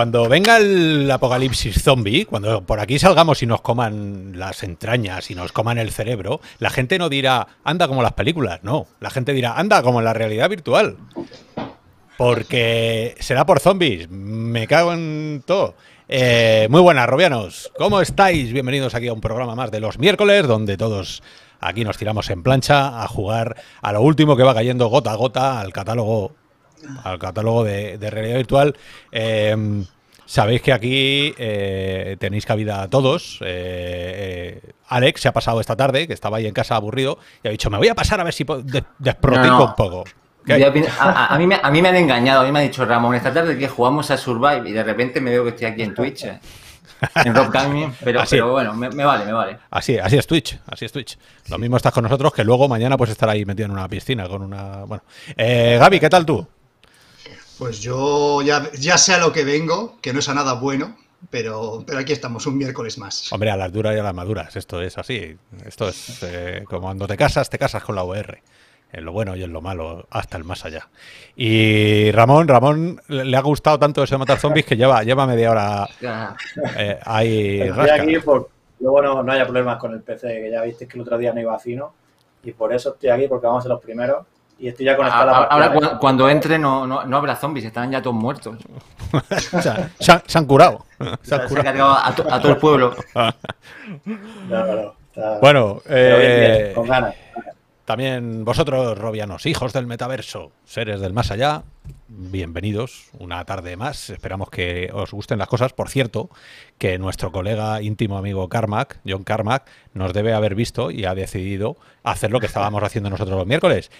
Cuando venga el apocalipsis zombie, cuando por aquí salgamos y nos coman las entrañas y nos coman el cerebro, la gente no dirá, anda como las películas, no. La gente dirá, anda como en la realidad virtual. Porque será por zombies. Me cago en todo. Eh, muy buenas, Robianos. ¿Cómo estáis? Bienvenidos aquí a un programa más de los miércoles, donde todos aquí nos tiramos en plancha a jugar a lo último que va cayendo gota a gota al catálogo al catálogo de, realidad virtual. Eh, sabéis que aquí eh, tenéis cabida a todos. Eh, Alex se ha pasado esta tarde, que estaba ahí en casa aburrido, y ha dicho, me voy a pasar a ver si desprotico un poco. A, mí me, han engañado, a mí me ha dicho Ramón esta tarde que jugamos a Survive y de repente me veo que estoy aquí en Twitch. en Rock Gaming, pero, bueno, me, vale, me vale. Así, así es Twitch, así es Twitch. Lo mismo estás con nosotros que luego mañana pues estar ahí metido en una piscina con una... Bueno, Gaby, ¿qué tal tú? Pues yo ya, ya sé a lo que vengo, que no es a nada bueno, pero, pero aquí estamos, un miércoles más. Hombre, a las duras y a las maduras, esto es así. Esto es eh, como cuando te casas, te casas con la UR. En lo bueno y en lo malo, hasta el más allá. Y Ramón, Ramón le ha gustado tanto eso de matar zombies que lleva, lleva media hora eh, ahí. Estoy aquí por, luego no, no haya problemas con el PC, que ya viste que el otro día no iba fino. Y por eso estoy aquí, porque vamos a ser los primeros y estoy ya conectado a la Ahora, cuando, entre, no, no, no, habrá zombies, están ya todos muertos. se, han curado. Se han curado. A, todo el pueblo. bueno, eh, con ganas. También vosotros, Robianos, hijos del metaverso, seres del más allá, bienvenidos una tarde más. Esperamos que os gusten las cosas. Por cierto, que nuestro colega íntimo amigo Carmack, John Carmack, nos debe haber visto y ha decidido hacer lo que estábamos haciendo nosotros los miércoles.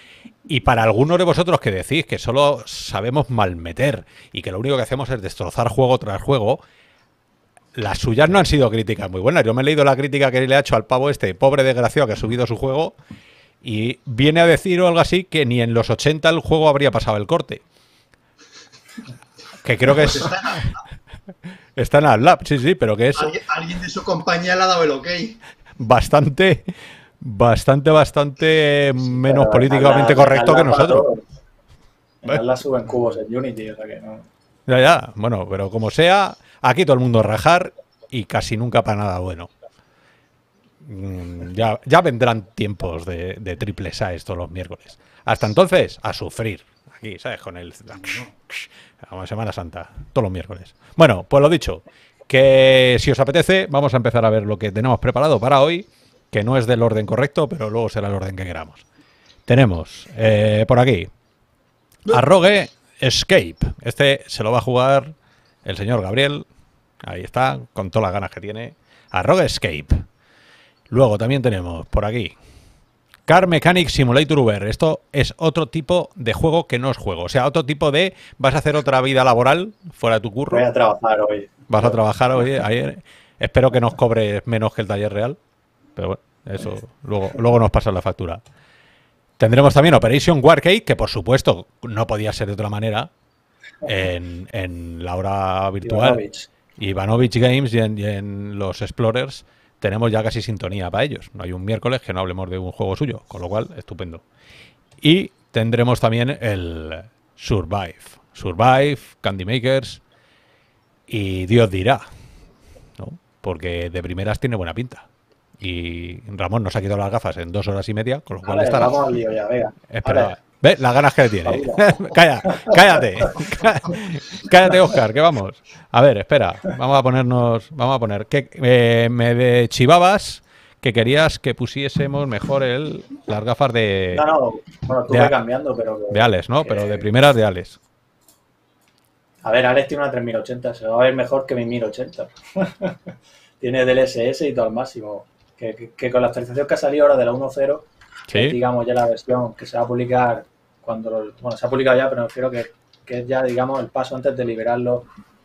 Y para algunos de vosotros que decís que solo sabemos malmeter y que lo único que hacemos es destrozar juego tras juego, las suyas no han sido críticas muy buenas. Yo me he leído la crítica que le ha hecho al pavo este, pobre desgraciado que ha subido su juego y viene a decir o algo así que ni en los 80 el juego habría pasado el corte. Que creo que es. Está en el lab, sí, sí, pero que es. ¿Alguien, de su compañía le ha dado el ok. Bastante, bastante, bastante menos políticamente correcto que nosotros. La suben cubos en Unity, o sea que no. Ya, ya, bueno, pero como sea, aquí todo el mundo rajar y casi nunca para nada bueno. Mm, ya, vendrán tiempos de, de triple todos los miércoles. Hasta entonces, a sufrir. Aquí, ¿sabes? Con el. Como Semana Santa, todos los miércoles. Bueno, pues lo dicho, que si os apetece, vamos a empezar a ver lo que tenemos preparado para hoy, que no es del orden correcto, pero luego será el orden que queramos. Tenemos eh, por aquí Arrogue Escape. Este se lo va a jugar el señor Gabriel. Ahí está, con todas las ganas que tiene. Arrogue Escape. Luego también tenemos por aquí Car Mechanic Simulator Uber. Esto es otro tipo de juego que no es juego. O sea, otro tipo de. Vas a hacer otra vida laboral fuera de tu curro. Voy a trabajar hoy. Vas a trabajar hoy. Ayer. Espero que nos cobres menos que el taller real. Pero bueno, eso luego, luego nos pasa la factura. Tendremos también Operation Warcade, que por supuesto no podía ser de otra manera en, en la hora virtual. Ivanovich, Games y en los Explorers tenemos ya casi sintonía para ellos. No hay un miércoles que no hablemos de un juego suyo, con lo cual, estupendo. Y tendremos también el Survive. Survive, Candy Makers y Dios dirá, ¿no? Porque de primeras tiene buena pinta. Y Ramón nos ha quitado las gafas en dos horas y media, con lo cual estará. Vamos al lío ya, venga. Espera, ¿Ves las ganas que le tiene? Calla, cállate. cállate, Oscar, que vamos. A ver, espera. Vamos a ponernos. Vamos a poner. Que eh, me chivabas que querías que pusiésemos mejor el, las gafas de. No, no, bueno, estuve cambiando, pero. de Alex, ¿no? Pero de primeras de Alex. A ver, Alex tiene una 3080, se va a ver mejor que mi 1080. tiene DLSS y todo al máximo. Que, que, con la actualización que ha salido ahora de la 1.0, digamos ya la versión que se va a publicar cuando, bueno, se ha publicado ya, pero me refiero que, que es ya, digamos, el paso antes de liberarlo,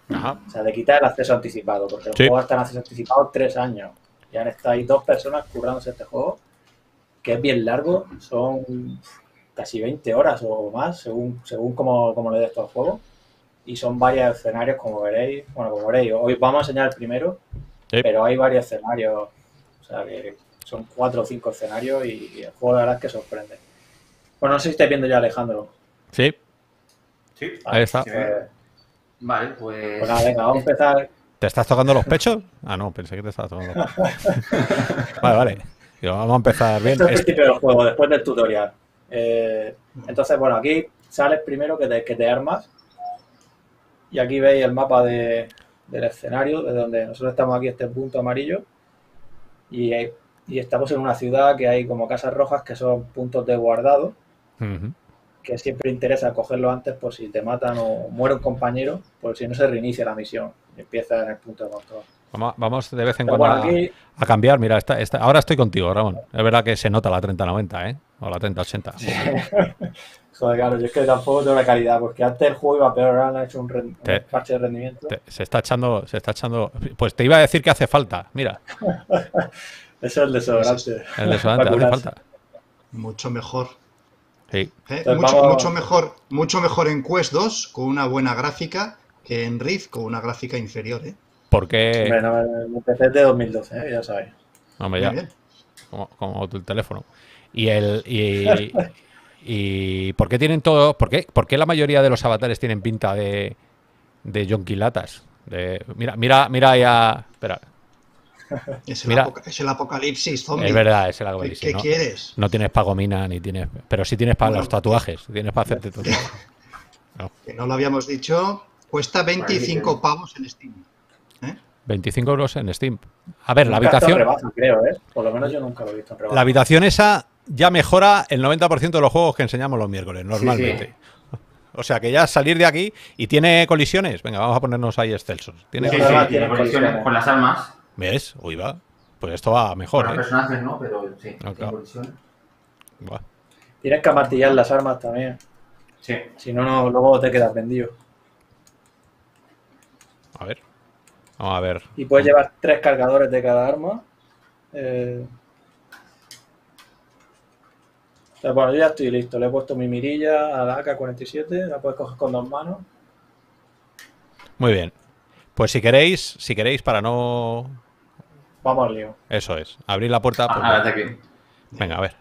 o sea, de quitar el acceso anticipado, porque el juego está en acceso anticipado tres años. Ya han estado ahí dos personas currándose este juego, que es bien largo, son casi 20 horas o más, según, según como, como le dé esto al juego. Y son varios escenarios, como veréis. Bueno, como veréis, hoy vamos a enseñar el primero, pero hay varios escenarios. O sea, que son cuatro o cinco escenarios y, el juego la verdad es que sorprende. Bueno, no sé si estáis viendo ya Alejandro. Sí. Sí. Ahí está. Pues, Vale, pues. Pues nada, venga, vamos a empezar. ¿Te estás tocando los pechos? Ah, no, pensé que te estabas tocando los pechos. Vale, vale. Digo, vamos a empezar bien. Esto es el Este- principio del juego, después del tutorial. Eh, entonces, bueno, aquí sales primero que te, que te armas. Y aquí veis el mapa de- del escenario, de donde nosotros estamos aquí, este punto amarillo. Y, hay- y estamos en una ciudad que hay como casas rojas que son puntos de guardado, que siempre interesa cogerlo antes por si te matan o muere un compañero, por si no se reinicia la misión y empieza en el punto de control. Vamos, vamos de vez en Pero cuando bueno, a, aquí a cambiar. Mira, esta, esta- ahora estoy contigo, Ramón. Es verdad que se nota la 3090, ¿eh? O la 3080. Joder, claro, yo es que tampoco tengo la calidad, porque antes el juego iba peor, ahora han hecho un, Te- un parche de rendimiento. Te- se está echando, se está echando. Pues te iba a decir que hace falta. Mira, es el desodorante. el desodorante hace falta. Mucho mejor. Sí. ¿eh? Mucho, vamos- mucho mejor. Mucho mejor en Quest 2 con una buena gráfica que en Rift con una gráfica inferior. ¿eh? Porque. Bueno, mi PC es de 2012, ¿eh? ya sabéis. Hombre, Muy ya. bien. como, como tu teléfono. Y el y, y ¿por qué tienen todo? ¿Por qué, por qué la mayoría de los avatares tienen pinta de de jonquilatas? De, mira, mira, mira ya. Espera, Es el, Mira. es el apocalipsis zombie. es verdad, es el ¿Qué, apocalipsis, qué ¿no? quieres? No tienes para gomina ni tienes, pero sí tienes para Bueno. los tatuajes, tienes para hacerte tatuajes. Que no lo habíamos dicho. Cuesta 25 pavos en Steam. ¿eh? 25 euros en Steam. A ver, la Nunca habitación, rebaja, creo, ¿eh? Por lo menos yo nunca lo he visto en rebaja. la habitación esa ya mejora el 90% de los juegos que enseñamos los miércoles, normalmente. O sea que ya salir de aquí y tiene colisiones. Venga, vamos a ponernos ahí excelsos. Tiene Sí, tiene colisiones. con las armas. ¿Ves? Uy, va. Pues esto va mejor, los ¿eh? personajes no, pero sí, No, tiene claro. Va. Tienes que amartillar las armas también. Sí. Si no, no, luego te quedas vendido. A ver. Vamos a ver. Y puedes llevar tres cargadores de cada arma. Eh... o sea, bueno, yo ya estoy listo. Le he puesto mi mirilla a la AK-47. La puedes coger con dos manos. Muy bien. Pues si queréis, si queréis, para no. Vamos al lío. Eso es. Abrir la puerta. pues, Ah, aquí. venga, a ver.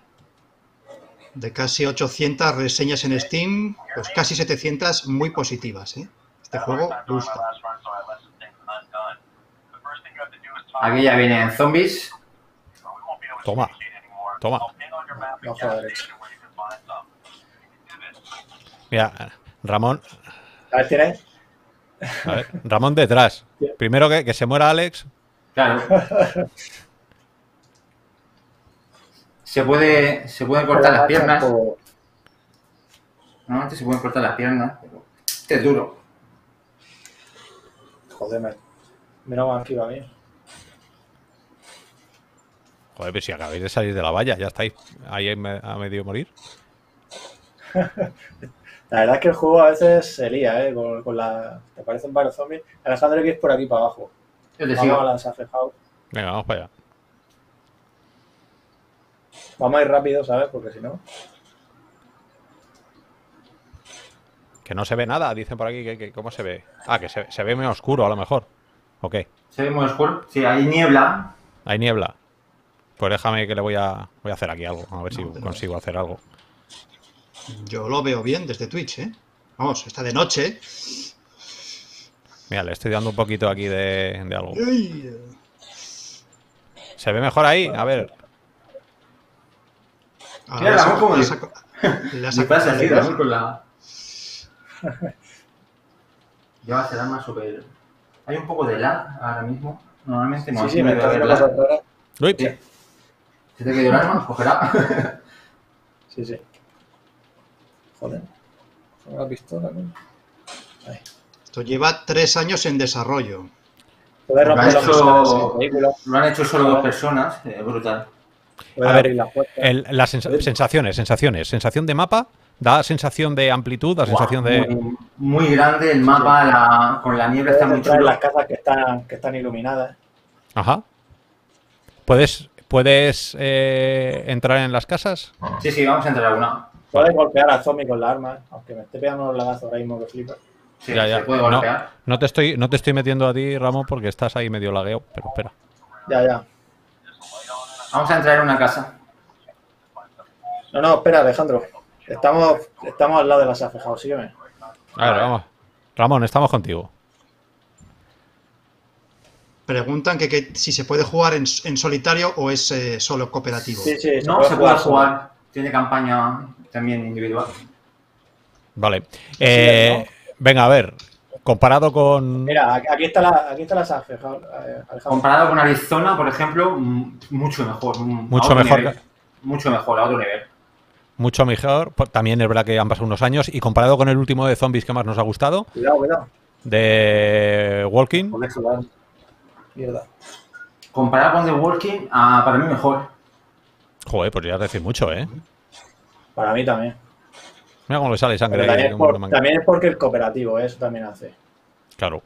De casi 800 reseñas en Steam, pues casi 700 muy positivas. ¿eh? Este juego gusta. Aquí ya vienen zombies. Toma. Toma. Mira, Ramón. A ver, Ramón detrás. Primero que, que se muera Alex. Claro. Se puede, se pueden cortar las piernas. Por- Normalmente se pueden cortar las piernas, pero este es duro. Joder, me... Mira más aquí va bien. Joder, pero si acabáis de salir de la valla, ya estáis ahí me- a medio morir. La verdad es que el juego a veces se lía, ¿eh? Con, con la... Te aparecen varios zombies. Alejandro ir por aquí para abajo. Yo te Vamos a la. Venga, vamos para allá. Vamos a ir rápido, ¿sabes? Porque si no... Que no se ve nada, dicen por aquí. Que, que- ¿Cómo se ve? Ah, que se, se ve muy oscuro a lo mejor. Ok. Se ve muy oscuro. Sí, hay niebla. Hay niebla. Pues déjame que le voy a, voy a hacer aquí algo. A ver si pero- consigo hacer algo. Yo lo veo bien desde Twitch. ¿eh? Vamos, está de noche. Mira, le estoy dando un poquito aquí de, de algo. ¿Se ve mejor ahí? A ver. ahora Mira, saco- cómo le le- saco- Si saco- pasa así, le- Ramón, con la. Llevas el arma súper. Hay un poco de lag ahora mismo. Normalmente no. sí, sí, no me debe está cosas raras. Uy, Sí. Si te quedó el arma, cogerá. Sí, sí. Joder. Con la pistola, ¿no? Ahí. Esto lleva tres años en desarrollo. Puedes Lo han romper los hecho- vehículo. Lo han hecho solo dos personas. eh, brutal. Puedes A ver, abrir las el- sensaciones, sensaciones. Sensación de mapa, da sensación de amplitud, da sensación de. Muy, muy grande el mapa, la- con la niebla Puedes está muy entrar en chulo. las casas que están, que están iluminadas. Ajá. ¿Puedes, puedes eh, entrar en las casas? Sí, sí, vamos a entrar a una. Puedes golpear al zombie con la arma, aunque me esté pegando un lagazo ahora mismo que flipa. Sí, Ya, ya. se puede No. te estoy, no te estoy metiendo a ti, Ramón, porque estás ahí medio lagueo, pero espera. Ya, ya. Vamos a entrar en una casa. No, no, espera, Alejandro. Estamos, estamos al lado de la Safe House, sígueme. A ver, vamos. Ramón, estamos contigo. Preguntan que, si se puede jugar en, solitario o es eh, solo cooperativo. Sí, sí, no, se puede jugar. Tiene campaña también individual. Vale. Eh, venga, a ver. Comparado con. Mira, aquí está la, aquí está la SAFE, Comparado con Arizona, por ejemplo, mucho mejor. Mucho mejor. mucho mejor, a otro nivel. Mucho mejor. También es verdad que han pasado unos años. Y comparado con el último de zombies que más nos ha gustado. Cuidado, cuidado. De Walking. Mierda. Comparado con The Walking, ah, para mí mejor. Joder, podrías decir mucho, ¿eh? Para mí también. Mira cómo le sale sangre. También, es porque el cooperativo, ¿eh? eso también hace. Claro.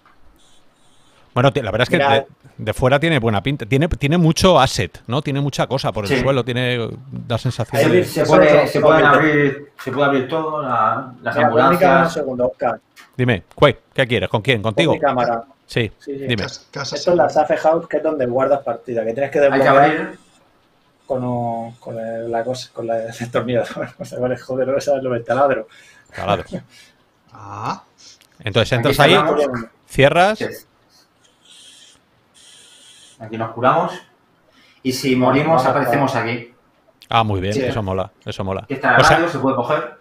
Bueno, la verdad es que de, fuera tiene buena pinta. Tiene, tiene mucho asset, ¿no? Tiene mucha cosa por el suelo, tiene da sensación de... Se, puede, se, pueden abrir, se puede abrir todo, la, las ambulancias. segundo, Oscar. Dime, ¿qué quieres? ¿Con quién? ¿Contigo? Con mi cámara. Sí, dime. Esto es la Safe House, que es donde guardas partida, que tienes que desbloquear con, con la cosa, con la destornillador. O sea, vale, joder, no sabes lo del taladro. Taladro. ah. Entonces entras ahí, cierras. Aquí nos curamos. Y si morimos, aparecemos aquí. Ah, muy bien, eso mola, eso mola. Aquí está el radio, se puede coger.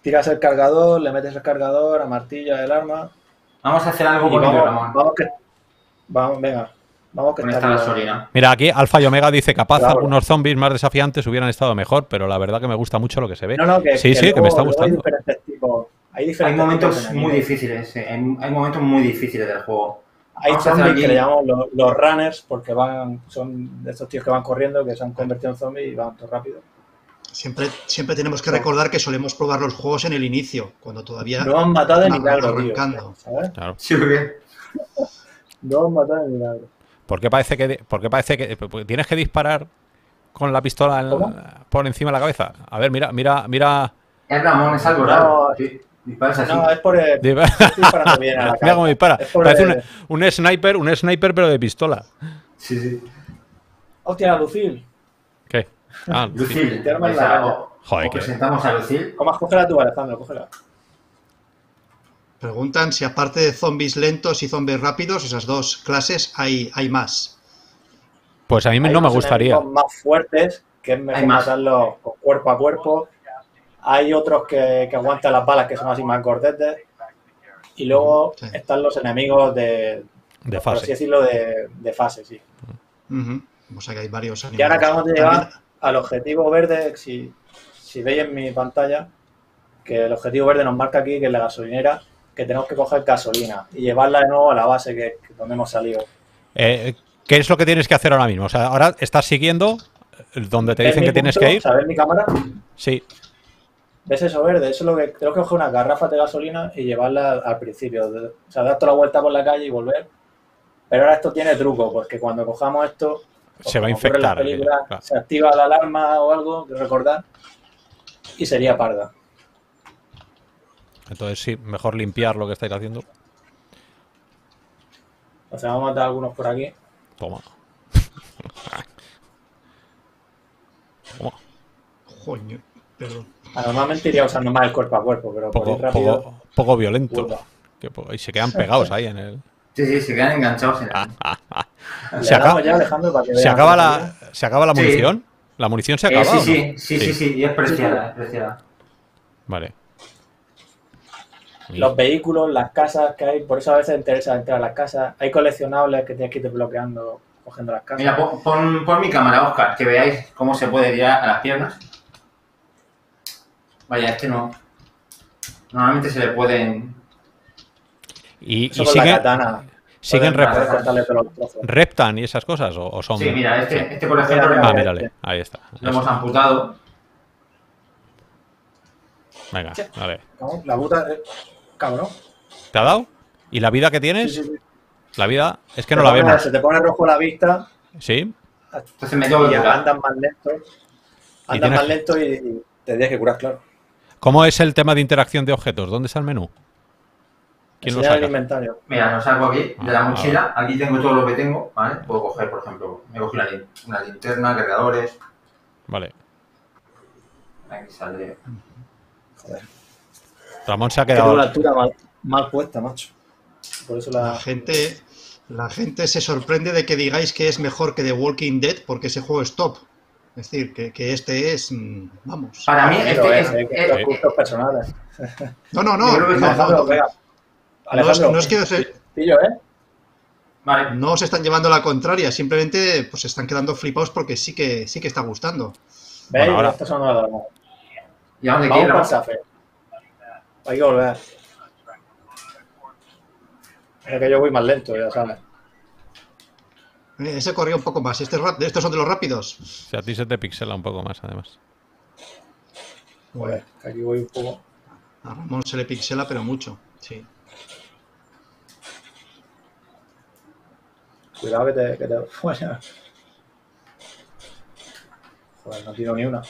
Tiras el cargador, le metes el cargador, a martilla el arma. Vamos a hacer algo Ramón. Vamos que. Vamos, venga. Vamos que está la Mira, aquí Alfa y Omega dice capaz algunos zombies más desafiantes hubieran estado mejor, pero la verdad que me gusta mucho lo que se ve. No, no, que, sí, sí, que me está gustando. Hay, hay, momentos muy difíciles, hay, momentos muy difíciles del juego. Hay zombies que le llamamos los, runners porque van, son de estos tíos que van corriendo, que se han convertido en zombies y van todo rápido. Siempre, siempre tenemos que recordar que solemos probar los juegos en el inicio, cuando todavía no han matado de milagro, arrancando. Claro. Sí, bien. no han matado de milagro. ¿Por qué parece que, por parece que tienes que disparar con la pistola por encima de la cabeza? A ver, mira, mira, mira. Es Ramón, es algo raro. Sí. Disparas No, es por el. Mira cómo dispara. Parece un, un, sniper, un sniper, pero de pistola. Sí, sí. Hostia, Lucil. ¿Qué? Ah, Lucil. Joder, que. Presentamos a Lucil. ¿Cómo cógela tú, Alejandro? Cógela. Preguntan si aparte de zombies lentos y zombies rápidos, esas dos clases, hay, hay más. Pues a mí no me gustaría. más fuertes, que es mejor matarlos cuerpo a cuerpo. Hay otros que, aguantan las balas, que son así más cortetes. Y luego están los enemigos de, de fase. Por así decirlo, de, fase, sí. O sea que hay varios Y ahora acabamos de llegar al objetivo verde, si, si veis en mi pantalla, que el objetivo verde nos marca aquí que es la gasolinera, que tenemos que coger gasolina y llevarla de nuevo a la base que, donde hemos salido. Eh, ¿Qué es lo que tienes que hacer ahora mismo? O sea, ahora estás siguiendo donde te dicen que tienes que ir. ¿Sabes mi cámara? Sí. ¿Ves eso verde? Eso es lo que tengo que coger una garrafa de gasolina y llevarla al principio. O sea, dar toda la vuelta por la calle y volver. Pero ahora esto tiene truco, porque cuando cojamos esto, se va a infectar. Se activa la alarma o algo, recordar, y sería parda. Entonces sí, mejor limpiar lo que estáis haciendo. O sea, vamos a matar algunos por aquí. Toma. Toma. Coño, perdón. Ah, normalmente iría usando más el cuerpo a cuerpo, pero poco, rápido, poco, violento. y se quedan pegados ahí en el. Sí, sí, se quedan enganchados en el. se acaba, ya, para que ¿se, acaba la, ¿Se acaba la munición? ¿La munición se acaba? Eh, sí, sí, sí, sí, y es preciada, es preciada. Vale. Los vehículos, las casas que hay, por eso a veces interesa entrar a las casas. Hay coleccionables que tienes que ir desbloqueando, cogiendo las casas. Mira, pon, mi cámara, Oscar, que veáis cómo se puede tirar a las piernas. Vaya, este no. Normalmente se le pueden. Y, y siguen reptan y esas cosas o, son. Sí, mira, este, este por ejemplo. Ah, mírale, ahí está. Lo hemos amputado. Venga, a ver. La puta. Cabrón. ¿Te ha dado? ¿Y la vida que tienes? Sí, sí, sí. La vida es que no la vemos. Se te pone rojo la vista. Sí. Entonces me tengo y andan más lento. Andan más lento y, te tendrías que curar, claro. ¿Cómo es el tema de interacción de objetos? ¿Dónde está el menú? ¿Quién lo saca? el inventario. Mira, lo saco aquí, de la ah, mochila. Aquí tengo todo lo que tengo, ¿vale? Puedo coger, por ejemplo, me cogí una, una linterna, cargadores. Vale. Aquí sale. Joder. Ramón se ha quedado. la altura mal, puesta, macho. Por eso la... gente. La gente se sorprende de que digáis que es mejor que The Walking Dead porque ese juego es top. Es decir, que, que este es. Mm, vamos. Para mí, este es. es, gustos personales. No, no, no. No, no, no, es que. ¿eh? No os están llevando la contraria, simplemente pues se están quedando flipados porque sí que sí que está gustando. ¿Veis? Bueno, ahora... Las ¿Y a dónde quieres? Hay que volver. Es que yo voy más lento, ya sabes. Eh, ese corría un poco más. Este ¿Estos son de los rápidos? Si a ti se te pixela un poco más, además. Bueno, aquí voy un poco. A Ramón se le pixela, pero mucho. Sí. Cuidado que te. Que te... Joder, no tiro ni una.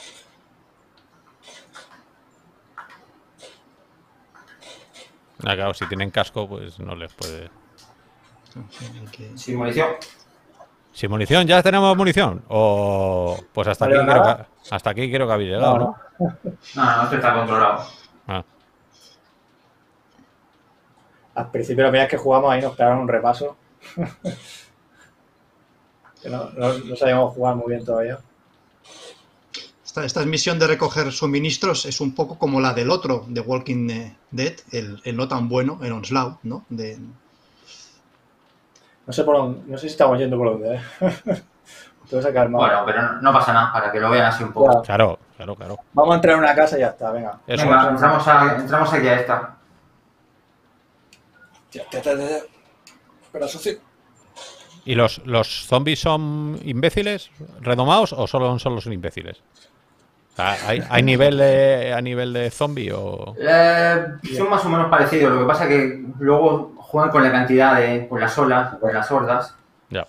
Ah, claro, si tienen casco, pues no les puede. Sin munición. Sin munición, ya tenemos munición. O pues hasta aquí creo que, hasta aquí creo que habéis llegado, ¿no? No, no, esto está controlado. Ah. Al principio la primera que jugamos ahí nos pegaron un repaso. que no, no, sabíamos jugar muy bien todavía. Esta, esta, misión de recoger suministros es un poco como la del otro, de Walking Dead, el, el no tan bueno, el Onslaught, ¿no? De... No sé por dónde, no sé si estamos yendo por donde, ¿eh? Bueno, pero no, pasa nada, para que lo vean así un poco. Claro, claro, claro. Vamos a entrar en una casa y ya está, venga. venga, entramos, a, entramos aquí a esta. Espera, socio. ¿Y los, los zombies son imbéciles, redomados o solo son los imbéciles? ¿Hay, ¿Hay, nivel de, a nivel de zombie o...? Eh, son más o menos parecidos, lo que pasa es que luego juegan con la cantidad de... con las olas, con las hordas. Ya.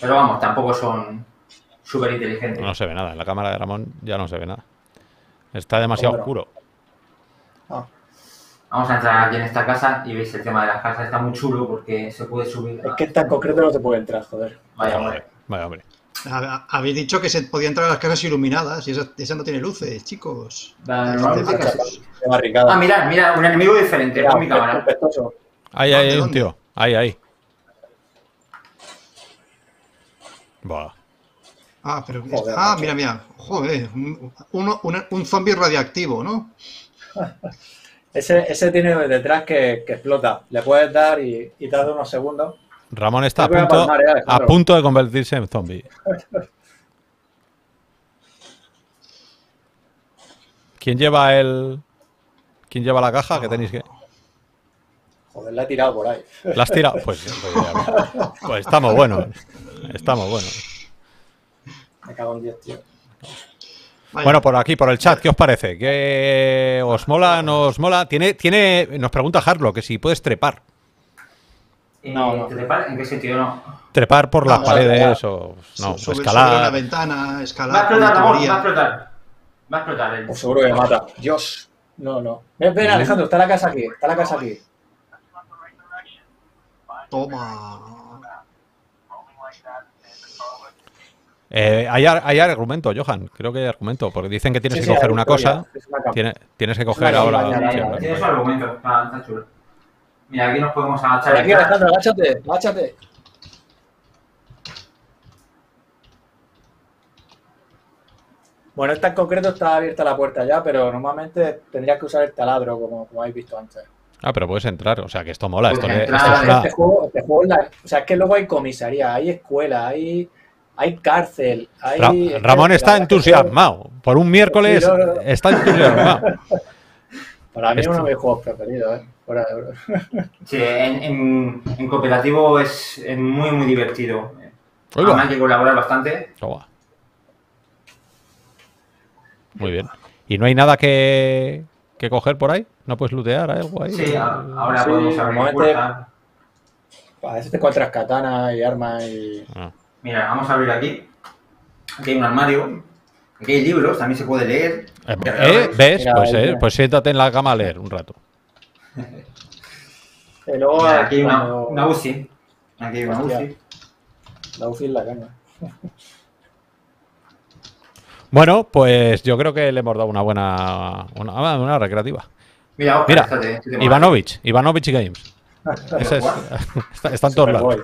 Pero vamos, tampoco son súper inteligentes. No se ve nada, en la cámara de Ramón ya no se ve nada. Está demasiado oscuro. Vamos a entrar aquí en esta casa y veis el tema de las casas está muy chulo porque se puede subir. Es que tan concreto no se puede entrar, joder. Vaya hombre. Vaya hombre. Habéis dicho que se podía entrar a las casas iluminadas y esa, no tiene luces, chicos. ah, mira, mira, un enemigo diferente con mi cámara. Ahí, ahí, hay un tío. Ahí, ahí. Buah. Ah, pero. ah, mira, mira. Joder, un, un, un zombie radiactivo, ¿no? Ese, ese tiene detrás que, que, explota. Le puedes dar y, y tarda unos segundos. Ramón está a punto, a punto, de convertirse en zombie. ¿Quién lleva el. ¿Quién lleva la caja? Que tenéis que. Joder, la he tirado por ahí. ¿La has tirado? Pues, pues, pues estamos buenos. Estamos buenos. Me cago en 10, tío. Bueno, por aquí, por el chat, ¿qué os parece? ¿Qué os mola? ¿Nos mola? Tiene, tiene, nos pregunta Harlo que si puedes trepar. Eh, no, ¿Trepar? ¿En qué sentido no? Trepar por las paredes o no, escalar. Sobre la ventana, escalar. Va a explotar, Ramón, va a explotar. Va a explotar. El... Pues seguro que mata. Dios. No, no. Ven, ven, Alejandro, está la casa aquí. Está la casa aquí. Toma. Eh, hay, hay, argumento, Johan. Creo que hay argumento. Porque dicen que tienes que coger una cosa. tienes que coger ahora. Tienes un argumento. Está, chulo. Mira, aquí nos podemos agachar. Aquí, Alejandro, agáchate. Agáchate. Bueno, esta en concreto está abierta la puerta ya, pero normalmente tendrías que usar el taladro, como, como habéis visto antes. Ah, pero puedes entrar, o sea que esto mola. Esto, este, juego, este juego o sea, es que luego hay comisaría, hay escuela, hay hay cárcel. Hay, Ramón está entusiasmado. Por un miércoles está entusiasmado. Para mí es uno de mis juegos preferidos, ¿eh? Sí, en, en, cooperativo es, muy, muy divertido. Además hay que colaborar bastante. Muy bien. ¿Y no hay nada que, que coger por ahí? ¿No puedes lootear algo ahí? Sí, ahora podemos abrir A veces te encuentras katanas y armas y... Ah. Mira, vamos a abrir aquí. Aquí hay un armario. Aquí hay libros, también se puede leer. Eh, ¿Eh? ¿Ves? pues, eh, pues siéntate en la cama a leer un rato. aquí hay una, una, UCI. Aquí hay una UCI. La UCI es la caña. Bueno, pues yo creo que le hemos dado una buena. Una, una recreativa. Mira, Mira Ivanovich, Ivanovich Games. están todos lados.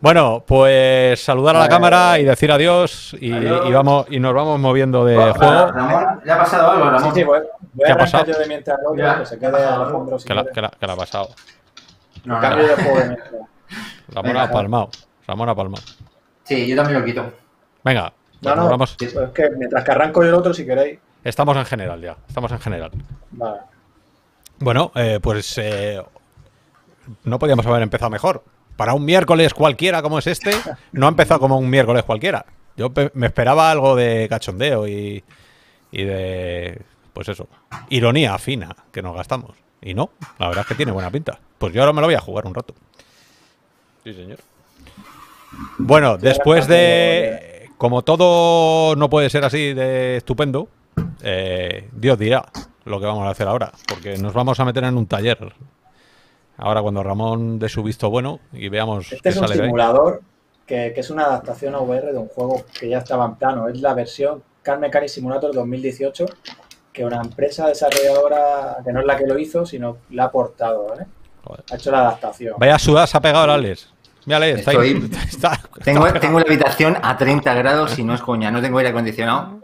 Bueno, pues saludar a la cámara y decir adiós y, vamos y nos vamos moviendo de juego. ¿Ya ha pasado algo, Ramón? Sí, sí, voy, ¿Qué ha pasado? Yo de mientras que se quede a ¿Qué, la, ¿Qué, la, ha pasado? No, cambio de juego Ramón ha palmado. Ramón ha palmado. Sí, yo también lo quito. Venga. No, no, vamos. es que mientras que arranco yo el otro, si queréis. Estamos en general ya. Estamos en general. Vale. Bueno, eh, pues eh, no podíamos haber empezado mejor. Para un miércoles cualquiera como es este, no ha empezado como un miércoles cualquiera. Yo me esperaba algo de cachondeo y, y de, pues eso, ironía fina que nos gastamos. Y no, la verdad es que tiene buena pinta. Pues yo ahora me lo voy a jugar un rato. Sí, señor. Bueno, después de... Como todo no puede ser así de estupendo, eh, Dios dirá lo que vamos a hacer ahora, porque nos vamos a meter en un taller. Ahora cuando Ramón dé su visto bueno y veamos este es un simulador que, es una adaptación a VR de un juego que ya estaba en plano. Es la versión Car Mechanic Simulator 2018 que una empresa desarrolladora que no es la que lo hizo, sino la ha aportado, Ha hecho la adaptación. Vaya sudar se ha pegado el Alex. Mírale, está, ahí, tengo, tengo la habitación a 30 grados y no es coña, no tengo aire acondicionado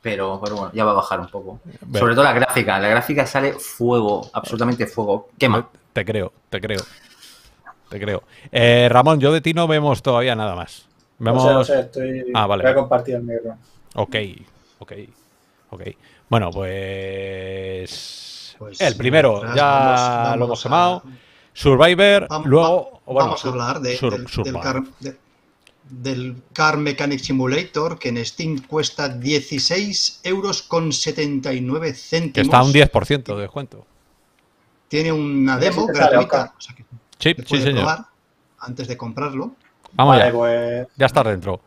pero, bueno, ya va a bajar un poco. Sobre todo la gráfica, la gráfica sale fuego, absolutamente fuego, quema. Te creo, te creo. Te creo. Eh, Ramón, yo de ti no vemos todavía nada más. Vemos... No sé, estoy... Ah, vale. Voy a compartir el negro. Ok, ok, ok. Bueno, pues... pues el primero ya lo hemos quemado. Survivor, luego... vamos a hablar de, del, del Car Mechanic Simulator, que en Steam cuesta 16 euros con 79 céntimos. Que está a un 10% de descuento. Tiene una demo gratuita. O sea que sí, sí, señor. Probar antes de comprarlo. Vamos ya. Pues... Ya está dentro.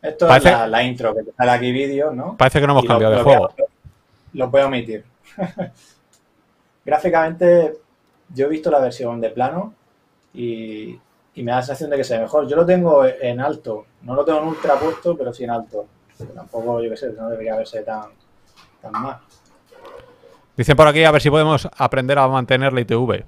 Esto es la, intro que te sale aquí vídeo, ¿no? Parece que no hemos cambiado de juego. Lo voy a omitir. Gráficamente, yo he visto la versión de plano y y me da la sensación de que sea mejor. Yo lo tengo en alto, no lo tengo en ultra puesto, pero sí en alto. tampoco, yo qué sé, no debería verse tan, tan mal. Dicen por aquí a ver si podemos aprender a mantener la ITV.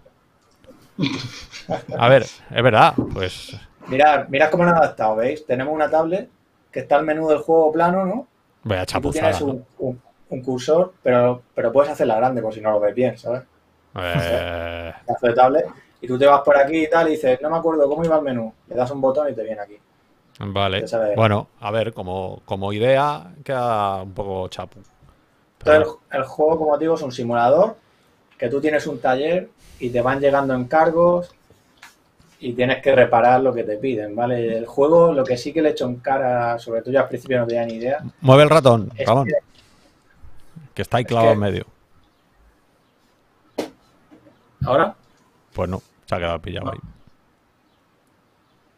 A ver, es verdad, pues. Mirad, mirad cómo han adaptado, ¿veis? Tenemos una tablet que está el menú del juego plano, ¿no? Voy a Tú tienes un, un, cursor, pero, pero puedes hacerla grande por si no lo ves bien, ¿sabes? Eh... de tablet y tú te vas por aquí y tal y dices, no me acuerdo cómo iba el menú. Le das un botón y te viene aquí. Vale. Bueno, a ver, como, como idea queda un poco chapu. Entonces, el, juego, como digo, es un simulador que tú tienes un taller y te van llegando encargos y tienes que reparar lo que te piden, ¿vale? El juego, lo que sí que le he hecho en cara, sobre todo yo al principio no tenía ni idea. Mueve el ratón, Ramón. Que, está ahí clavado en medio. ¿Ahora? Pues no, se ha quedado pillado ahí.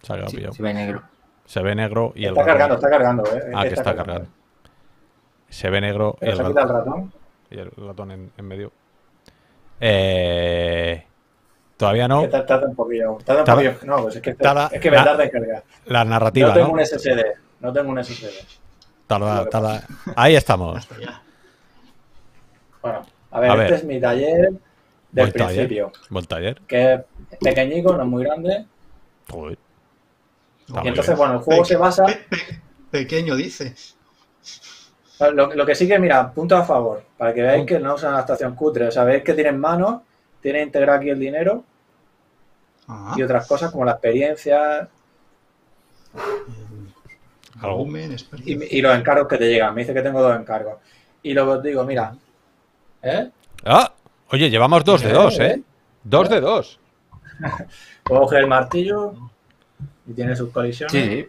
Se ha quedado pillado. Se ve negro. Se ve negro y el Está cargando, está cargando, eh. Ah, que está, cargando. Se ve negro y el, ratón. el ratón. Y el ratón en, en medio. Eh... Todavía no. Tarda un poquillo. Tarda un poquillo. No, pues es que, es que me tarda en cargar. La narrativa. No tengo un SSD. No tengo un SSD. Tarda, tarda. Ahí estamos. Bueno, a ver, este es mi taller del principio. Buen taller. Que es pequeñico, no es muy grande. Y entonces, bueno, el juego se basa. pequeño, dice. Lo, que sí que, mira, punto a favor, para que veáis que no es una adaptación cutre. O sea, veis que tienen manos, tiene integrado aquí el dinero y otras cosas como la experiencia. Y, y, los encargos que te llegan. Me dice que tengo dos encargos. Y luego os digo, mira. ¿Eh? Ah, Oye, llevamos dos de dos, ¿eh? Dos de dos. Coge el martillo y tiene sus colisiones. Sí.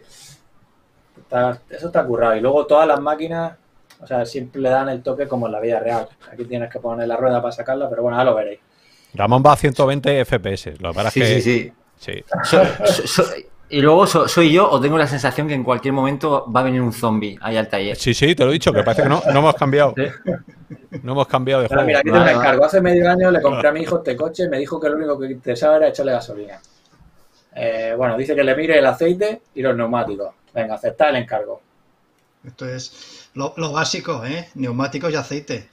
eso está currado. Y luego todas las máquinas, o sea, siempre le dan el toque como en la vida real. Aquí tienes que poner la rueda para sacarla, pero bueno, ya lo veréis. Ramón va a 120 FPS. Lo que sí, que... sí, sí, sí. Y luego soy yo o tengo la sensación que en cualquier momento va a venir un zombie ahí al taller. Sí, sí, te lo he dicho, que parece que no, no hemos cambiado. No hemos cambiado de juego. Mira, aquí te me encargo. Hace medio año le compré a mi hijo este coche y me dijo que lo único que interesaba era echarle gasolina. Eh, bueno, dice que le mire el aceite y los neumáticos. Venga, acepta el encargo. Esto es lo, básico, ¿eh? Neumáticos y aceite.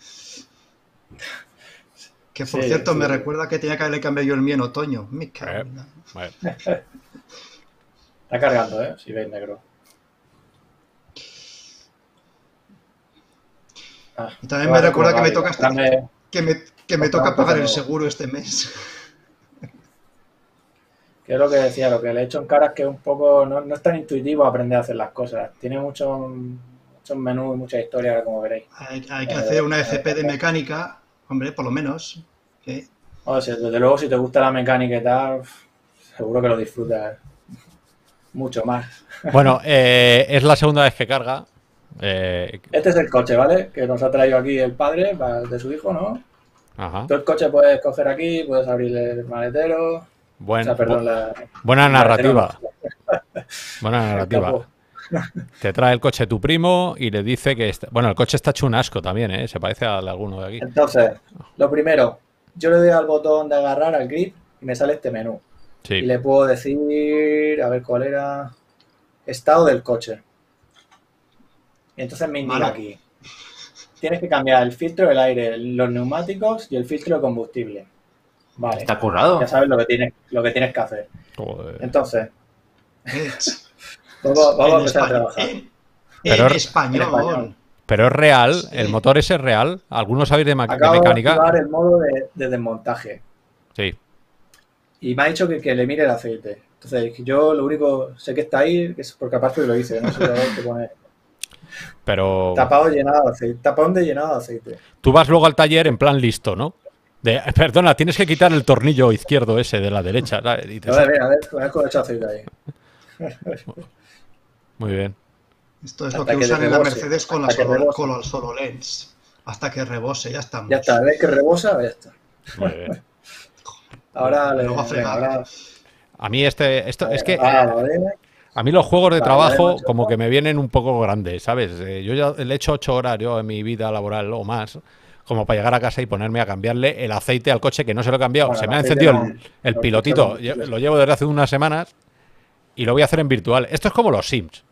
Que por cierto, me recuerda que tenía que haberle cambiado yo el mío en otoño. Me cago Está cargando, ¿eh? Si veis negro. Ah, y también me recuerda que me toca que me, que me toca pagar el seguro este mes. Que es lo que decía, lo que le he hecho en cara es que un poco no, es tan intuitivo aprender a hacer las cosas. Tiene muchos muchos menús y mucha historia, como veréis. Hay, que hacer una FP de mecánica, hombre, por lo menos. desde luego, si te gusta la mecánica y tal, seguro que lo disfrutas mucho más. Bueno, eh, es la segunda vez que carga. Eh, este es el coche, ¿vale? Que nos ha traído aquí el padre de su hijo, ¿no? Ajá. Tú el coche puedes coger aquí, puedes abrir el maletero. buena narrativa. buena narrativa. Te trae el coche tu primo y le dice que... Bueno, el coche está hecho un asco también, ¿eh? Se parece a alguno de aquí. Entonces, lo primero, yo le doy al botón de agarrar al grip y me sale este menú. Y le puedo decir, a ver cuál era, estado del coche. Y entonces me indica aquí. Tienes que cambiar el filtro del aire, los neumáticos y el filtro de combustible. Vale. Está currado. Ya sabes lo que tienes, lo que, tienes que hacer. Entonces, vamos, a empezar a trabajar. pero, español. Pero es real, el motor ese es real. ¿Algunos sabéis de, mecánica? Acabo de el modo de, desmontaje. Sí. Y me ha dicho que, que le mire el aceite. Entonces, yo lo único, sé que está ahí, que es porque aparte lo hice, no sé qué pone pero... Tapado llenado de aceite. Tapón de llenado de aceite. Tú vas luego al taller en plan listo, ¿no? De, perdona, tienes que quitar el tornillo izquierdo ese de la derecha. a ver, a ver, a ver, con aceite ahí. Muy bien. Esto es lo que, usan en la Mercedes con, la solo, con el solo lens. Hasta que rebose, ya estamos. Ya está, ves que rebosa, ya está. Muy bien. ahora le, a A mí este, esto, es que... Ah, a mí los juegos de trabajo como que me vienen un poco grandes, ¿sabes? Eh, yo ya le he hecho ocho horas yo en mi vida laboral o más, como para llegar a casa y ponerme a cambiarle el aceite al coche que no se lo he cambiado. se me ha encendido el, pilotito, lo llevo desde hace unas semanas y lo voy a hacer en virtual. Esto es como los Sims.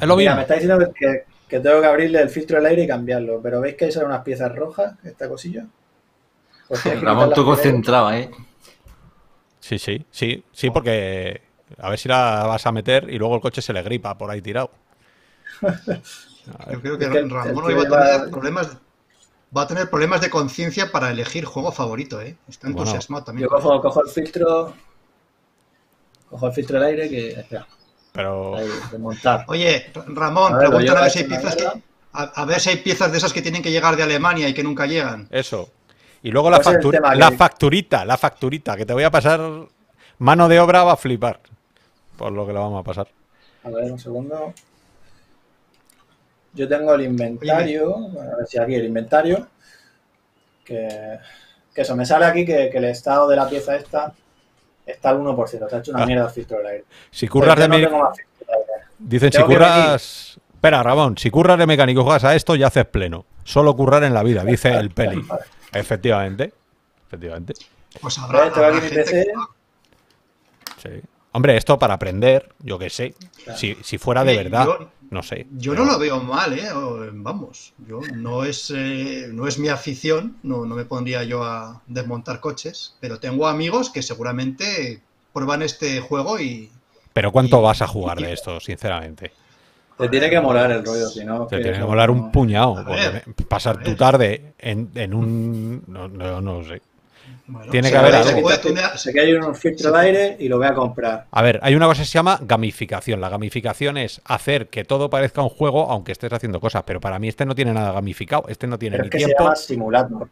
Es lo mismo. me está diciendo que, tengo que abrirle el filtro del aire y cambiarlo, pero ¿veis que hay unas piezas rojas, esta cosilla? Pues Ramón, tú concentrado, ¿eh? Sí, sí, sí, sí, porque a ver si la vas a meter y luego el coche se le gripa por ahí tirado. Yo creo que, Ramón hoy va a tener problemas. Va a tener problemas de conciencia para elegir juego favorito, ¿eh? Está entusiasmado también. Yo cojo, cojo, el filtro. Cojo el filtro del aire que. Espera. Pero. Oye, Ramón, pregúntale a ver si hay piezas que. A, ver si hay piezas de esas que tienen que llegar de Alemania y que nunca llegan. Eso. Y luego la, la facturita, la facturita, que te voy a pasar mano de obra va a flipar por lo que lo vamos a pasar. A ver, un segundo. Yo tengo el inventario, a ver si aquí el inventario, que, eso, me sale aquí que, el estado de la pieza esta está al 1%, se ha hecho una ah. mierda el filtro del aire. Si curras de mecánico... Dicen, si curras... Espera, Ramón, si curras de mecánico juegas a esto, ya haces pleno. Solo currar en la vida, dice el peli. Efectivamente. Efectivamente. Pues habrá, habrá gente Sí. Hombre, esto para aprender, yo qué sé. Si, fuera de verdad, no sé. Yo no lo veo mal, ¿eh? Vamos, yo no es, eh, no es mi afición, no, no me pondría yo a desmontar coches, pero tengo amigos que seguramente prueban este juego y... Pero ¿cuánto vas a jugar de esto, sinceramente? Te tiene que molar el rollo, si no... Te tiene que molar un puñado. pasar tu tarde en, en un... no, no, no sé. Tiene que haber algo. Sé que hay un filtro de aire y lo voy a comprar. A ver, hay una cosa que se llama gamificación. La gamificación es hacer que todo parezca un juego aunque estés haciendo cosas. Pero para mí este no tiene nada gamificado. Este no tiene ni que tiempo. Se llama simulator.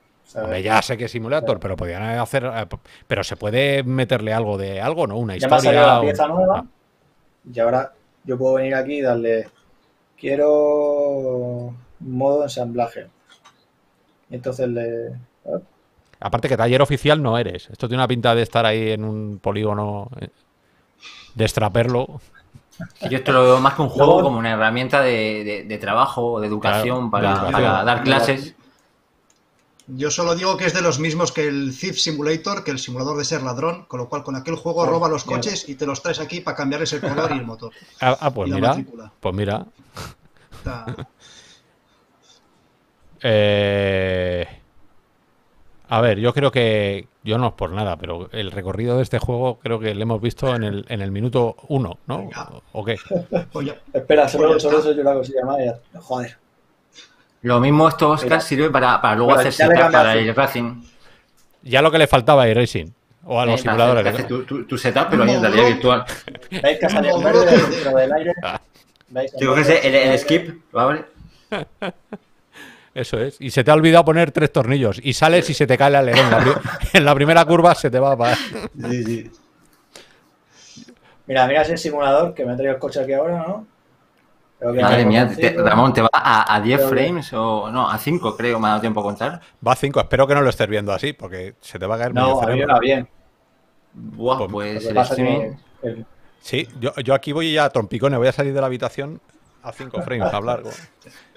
ya sé que es simulator, pero podrían hacer. Eh, pero se puede meterle algo de algo, ¿no? Una historia. Ya pieza nueva. Ah. Y ahora yo puedo venir aquí y darle. Quiero modo ensamblaje. Y entonces le. Aparte que taller oficial no eres. Esto tiene una pinta de estar ahí en un polígono eh, de extraperlo. Yo esto lo veo más que un juego como una herramienta de, trabajo o de educación, para, dar clases. Yo solo digo que es de los mismos que el Thief Simulator, que el simulador de ser ladrón, con lo cual con aquel juego roba los coches y te los traes aquí para cambiarles el color y el motor. Ah, ah pues mira. Pues mira. Está... Eh, a ver, yo creo que. Yo no es por nada, pero el recorrido de este juego creo que lo hemos visto en el, en el minuto uno, ¿no? ¿O qué? Oye, Espera, solo, solo soy yo una cosilla más. Joder. Lo mismo esto, Oscar, sirve para, para luego hacer setup para el racing. Ya lo que le faltaba a iRacing. O a los eh, simuladores. Hace tu, tu, tu, setup, pero en realidad virtual. ¿Veis que salió verde dentro del aire? Yo creo que es el, el skip, ¿vale? Eso es. Y se te ha olvidado poner tres tornillos. Y sales y se te cae el alerón. en la primera curva se te va a parar. Sí, sí. Mira, mira ese simulador que me ha traído el coche aquí ahora, ¿no? Madre mía, Ramón, ¿te va a, 10 frames o no? A 5 creo, me ha dado tiempo a contar. Va a 5, espero que no lo estés viendo así, porque se te va a caer no, muy No, bien. Buah, pues, el Sí, yo, yo, aquí voy ya a trompicones, voy a salir de la habitación a 5 frames a hablar.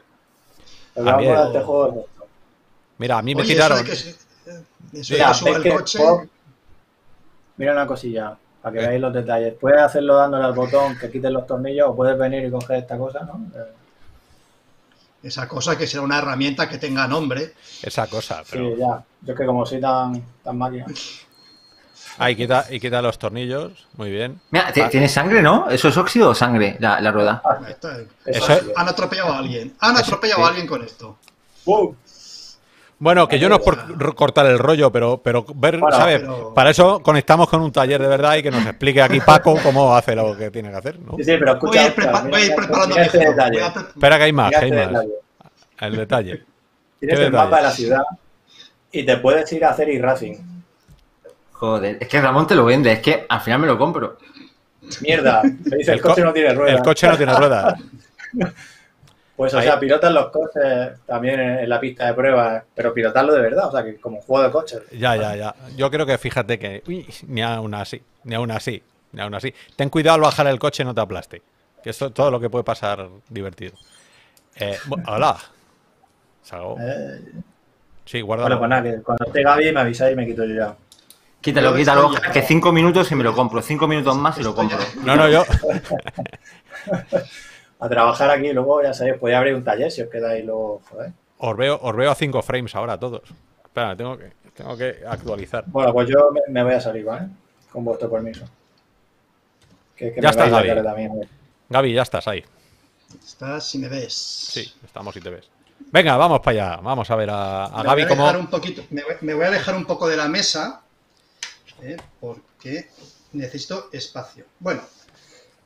Este Mira, a mí me tiraron. mira, una cosilla, para que veáis los detalles. Puedes hacerlo dándole al botón que quites los tornillos o puedes venir y coger esta cosa, ¿no? Eh. Esa cosa que será una herramienta que tenga nombre. Esa cosa, pero... Sí, ya. Yo es que como soy tan, tan máquina. Ahí quita, y quita los tornillos, muy bien. Mira, ah. tiene sangre, ¿no? ¿Eso es óxido o sangre, la, la rueda? Han atropellado a alguien. Han atropellado a alguien con esto. Bueno, que yo no es por cortar el rollo, pero, pero ver, ¿sabes? Para eso conectamos con un taller de verdad y que nos explique aquí Paco cómo hace lo que tiene que hacer, ¿no? Sí, sí, pero escucha, voy, a ir, voy a ir preparando este detalle. Espera que hay más, hay más. El detalle. Tienes el mapa de la ciudad y te puedes ir a hacer e-racing. Joder, es que Ramón te lo vende, es que al final me lo compro. Mierda, me dice el, coche no tiene ruedas. El coche no tiene ruedas. Pues, o sea, pilotan los coches también en, la pista de pruebas, pero pilotarlo de verdad, o sea, que como juego de coches. Ya, ya, ya. Yo creo que fíjate que uy, ni aún así, ni aún así, ni aún así. Ten cuidado al bajar el coche, no te aplaste. Que esto todo lo que puede pasar divertido. Eh, hola. Salgo. Eh... Sí, guarda. Bueno, pues nada, que cuando esté Gaby me avisáis y me quito yo ya. Quítalo, quítalo, que cinco minutos y me lo compro. Cinco minutos más y lo compro. No, no, yo. a trabajar aquí, luego ya sabéis, podéis abrir un taller si os quedáis luego. Joder. Os veo, os veo a cinco frames ahora todos. Espera, tengo que, tengo que actualizar. Bueno, pues yo me, voy a salir, ¿vale? Con vuestro permiso. Que, ya estás, Gaby. También, Gaby, ya estás ahí. Estás si me ves. Sí, estamos si te ves. Venga, vamos para allá. Vamos a ver a, a Gaby cómo. Un poquito, me, me voy a alejar un poco de la mesa ¿eh? porque necesito espacio. Bueno,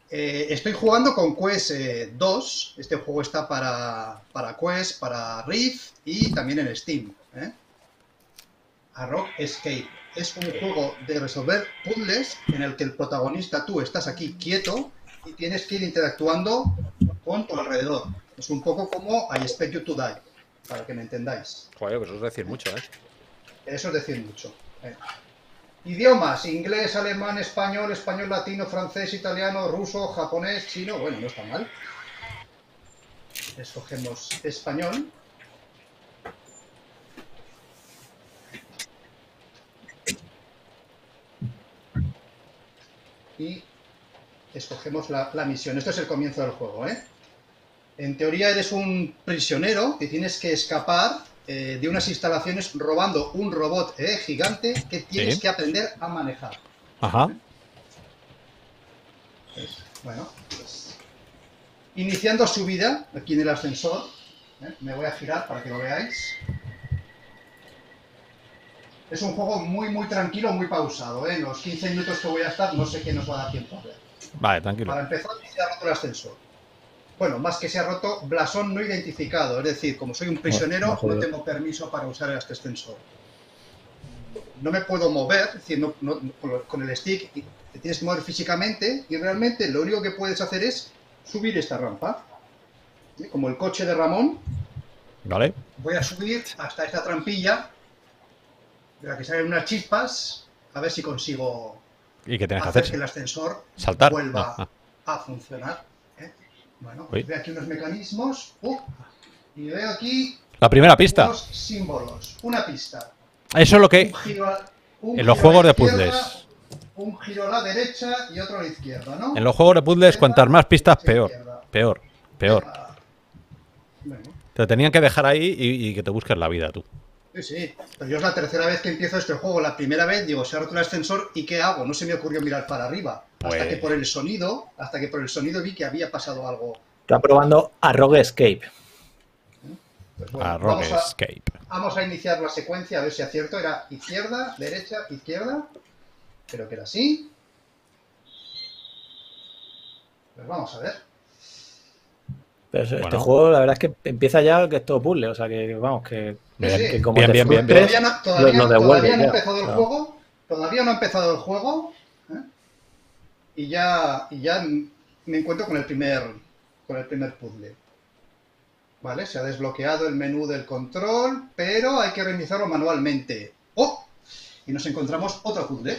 eh, estoy jugando con Quest 2. Eh, este juego está para, para Quest, para Rift y también en Steam. A Rock Escape. Es un juego de resolver puzzles en el que el protagonista, tú, estás aquí quieto y tienes que ir interactuando con tu alrededor. Es un poco como I Expect You to Die, para que me entendáis. Joder, eso es decir mucho, ¿eh? Eso es decir mucho. Idiomas, inglés, alemán, español, español, latino, francés, italiano, ruso, japonés, chino. Bueno, no está mal. Escogemos español. Y escogemos la, la, misión. Esto es el comienzo del juego, ¿eh? En teoría eres un prisionero que tienes que escapar eh, de unas instalaciones robando un robot eh, gigante que tienes que aprender a manejar. Ajá. Pues, bueno, pues, iniciando subida aquí en el ascensor, eh, me voy a girar para que lo veáis. Es un juego muy, muy tranquilo, muy pausado. En los 15 minutos que voy a estar, no sé qué nos va a dar tiempo a ver. Vale, tranquilo. Para empezar, iniciar el ascensor bueno, más que se ha roto, blasón no identificado. Es decir, como soy un prisionero, no, tengo permiso para usar este ascensor. No me puedo mover, es decir, con el stick te tienes que mover físicamente y realmente lo único que puedes hacer es subir esta rampa. Como el coche de Ramón. Vale. Voy a subir hasta esta trampilla, de la que salen unas chispas, a ver si consigo ¿Y qué tienes hacer que, que el ascensor Saltar. vuelva ah, ah. a funcionar. Bueno, pues veo aquí unos mecanismos. Uh, y veo aquí. La primera pista. Dos símbolos. Una pista. Eso es lo que. en los juegos de puzzles. Un giro a la derecha y otro a la izquierda, ¿no? En los juegos de puzzles, cuantas más pistas, peor. Peor. Peor. Te tenían que dejar ahí y, que te busques la vida tú. Sí, sí. Pero yo es la tercera vez que empiezo este juego. La primera vez digo, se ha roto el ascensor y ¿qué hago? No se me ocurrió mirar para arriba. Hasta que pues por el sonido, hasta que por el sonido vi que había pasado algo. Está probando a Rogue Escape. Pues vamos, a, Escape. vamos a iniciar la secuencia a ver si acierto. Era izquierda, derecha, izquierda. Creo que era así. Pues vamos a ver. Pero este juego, la verdad es que empieza ya que es todo puzzle, o sea que vamos, que, que como bien, bien, todavía no, todavía, todavía no ha empezado el juego, todavía no ha empezado el juego, ¿eh? y ya y ya me encuentro con el primer con el primer puzzle. Vale, se ha desbloqueado el menú del control, pero hay que reiniciarlo manualmente. ¡Oh! Y nos encontramos otro puzzle.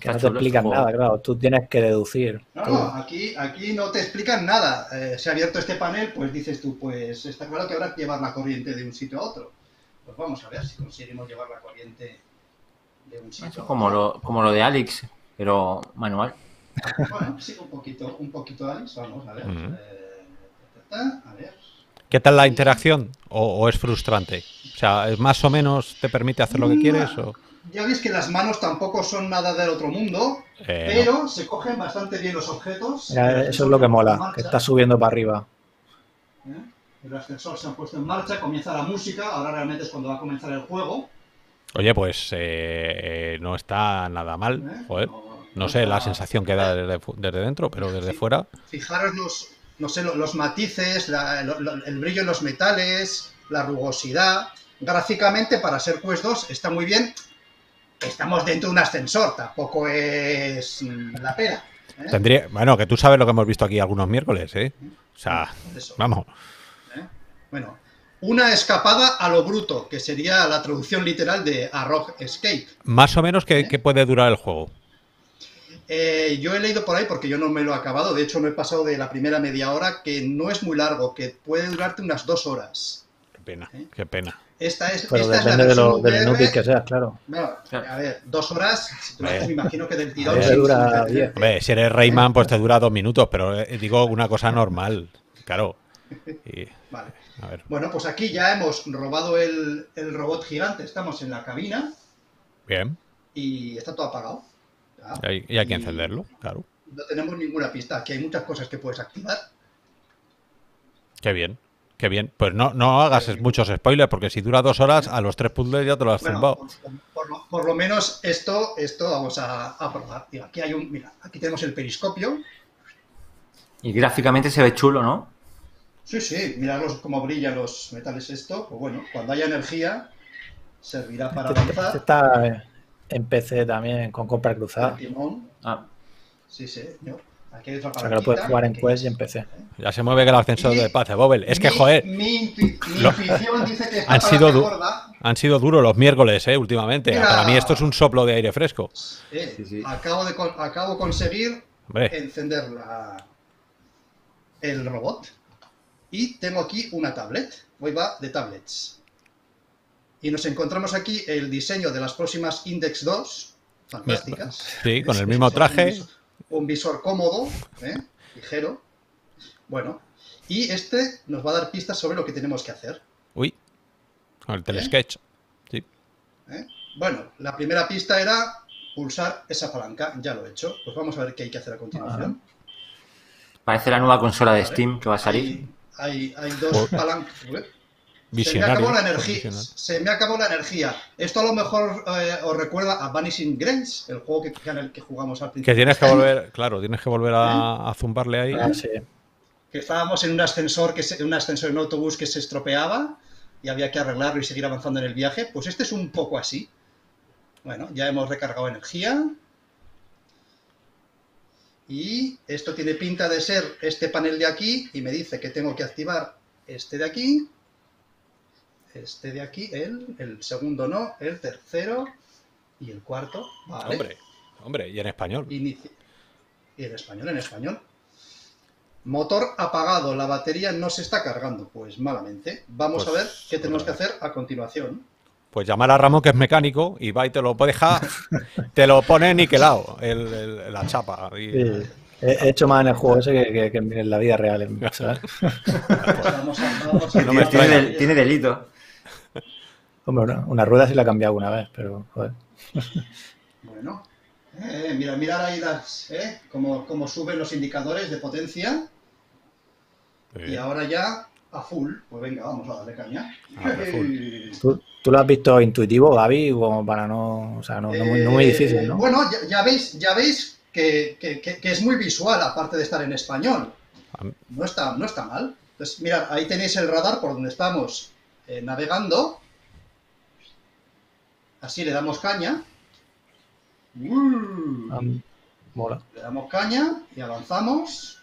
Que no te explican nada, claro, tú tienes que deducir. No, no, aquí, aquí no te explican nada. Eh, se ha abierto este panel, pues dices tú, pues está claro que habrá que llevar la corriente de un sitio a otro. Pues vamos a ver si conseguimos llevar la corriente de un sitio a otro. Como lo, como lo de Alex, pero manual. Bueno, sí, un poquito, un poquito Alex, vamos a ver. Eh, a ver. ¿Qué tal la interacción? ¿O, es frustrante? O sea, ¿más o menos te permite hacer lo que quieres? O ya veis que las manos tampoco son nada del otro mundo, eh, pero se cogen bastante bien los objetos. eso es lo que mola, que está subiendo para arriba. ¿Eh? El ascensor se ha puesto en marcha, comienza la música, ahora realmente es cuando va a comenzar el juego. Oye, pues eh, no está nada mal, joder. No, sé la sensación que da desde, dentro, pero desde fuera. Fijaros los, no sé, los matices, el brillo en los metales, la rugosidad. Gráficamente, para ser Quest 2, está muy bien estamos dentro de un ascensor, tampoco es la pena. ¿eh? Tendría, bueno, que tú sabes lo que hemos visto aquí algunos miércoles, ¿eh? O sea, vamos. ¿Eh? Bueno, una escapada a lo bruto, que sería la traducción literal de Arrog Escape. Más o menos, ¿qué, ¿qué puede durar el juego? yo he leído por ahí porque yo no me lo he acabado. De hecho, no he pasado de la primera media hora, que no es muy largo, que puede durarte unas dos horas. Qué pena, qué pena. Esta es, Pero esta depende es la de lo, del inútil que seas, claro. a ver, dos horas, si tú me imagino que del tirón. dura si eres Rayman, pues te dura dos minutos, pero eh, digo una cosa normal, claro. vale. A ver. Bueno, pues aquí ya hemos robado el, el, robot gigante, estamos en la cabina. Bien. Y está todo apagado. Y hay, que encenderlo, claro. No tenemos ninguna pista, aquí hay muchas cosas que puedes activar. Qué bien. Qué bien. Pues no, no hagas muchos spoilers, porque si dura dos horas, a los tres puzzles ya te lo has bueno, por, lo, menos esto, esto vamos a, probar. aquí hay un. Mira, aquí tenemos el periscopio. Y gráficamente se ve chulo, ¿no? Sí, sí, mirad cómo brillan los metales esto. Pues bueno, cuando haya energía, servirá para este avanzar. Está en PC también, con compra cruzada. Ah. Sí, sí, señor. Aquí hay otra o sea, que lo puedes jugar en Quest y en PC. Ya se mueve que el ascensor de paz, Bobel. Es que, joder. Mi, intuición dice que han sido, han sido duros los miércoles, eh, últimamente. Para mí esto es un soplo de aire fresco. Sí, sí, Acabo de acabo conseguir encender la, el robot. Y tengo aquí una tablet. Hoy va de tablets. Y nos encontramos aquí el diseño de las próximas Index 2. Fantásticas. Sí, con el mismo traje un visor cómodo, ¿eh? ligero. Bueno, y este nos va a dar pistas sobre lo que tenemos que hacer. Uy, con el ¿Eh? telesketch. Sí. ¿Eh? Bueno, la primera pista era pulsar esa palanca. Ya lo he hecho. Pues vamos a ver qué hay que hacer a continuación. Parece la nueva consola de Steam que va a salir. Hay, hay, dos palancas se me acabó la energía. Se me acabó la energía. Esto a lo mejor eh, os recuerda a Vanishing Grace, el juego que, en el que jugamos al principio. Que tienes que volver, claro, tienes que volver a, zumbarle ahí. Ah, que estábamos en un ascensor, que un ascensor en autobús que se estropeaba y había que arreglarlo y seguir avanzando en el viaje. Pues este es un poco así. Bueno, ya hemos recargado energía. Y esto tiene pinta de ser este panel de aquí y me dice que tengo que activar este de aquí este de aquí, el, el segundo no, el tercero y el cuarto. Vale. Hombre, hombre, y en español. y en español, en español. Motor apagado, la batería no se está cargando. Pues malamente. Vamos pues a ver qué tenemos que hacer a continuación. Pues llamar a Ramón, que es mecánico, y va y te lo deja, te lo pone niquelado, el, la chapa. He hecho más en el juego ese que, en la vida real. tiene, delito. Hombre, una, rueda sí la ha cambiado alguna vez, pero joder. Bueno, eh, mira, mirar ahí las, eh, cómo, suben los indicadores de potencia. Y ahora ya a full. Pues venga, vamos a darle caña. Ah, ¿Tú, lo has visto intuitivo, Gaby? Como para no. O sea, no, muy, difícil, ¿no? Bueno, ya, veis, ya veis que, es muy visual, aparte de estar en español. No está, no está mal. Entonces, mirad, ahí tenéis el radar por donde estamos eh, navegando. Así le damos caña. Le damos caña y avanzamos.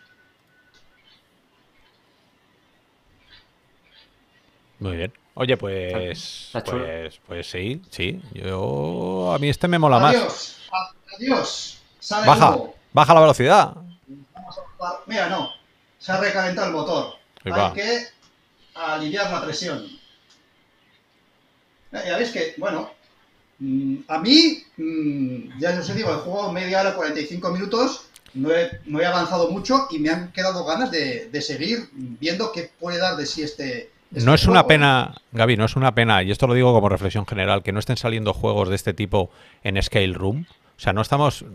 Muy bien. Oye, pues, pues, pues sí, sí. Yo a mí este me mola más. Adiós. baja, baja la velocidad. Mira, no. Se ha recalentado el motor. Hay que aliviar la presión. Ya veis que, bueno, a mí, mm, ya os digo, he jugado media hora, 45 minutos, no he, no he avanzado mucho y me han quedado ganas de, de seguir viendo qué puede dar de sí este, no es una pena, Gaby, no es una pena, y esto lo digo como reflexión general, que no estén saliendo juegos de este tipo en Scale Room. O sea, no estamos,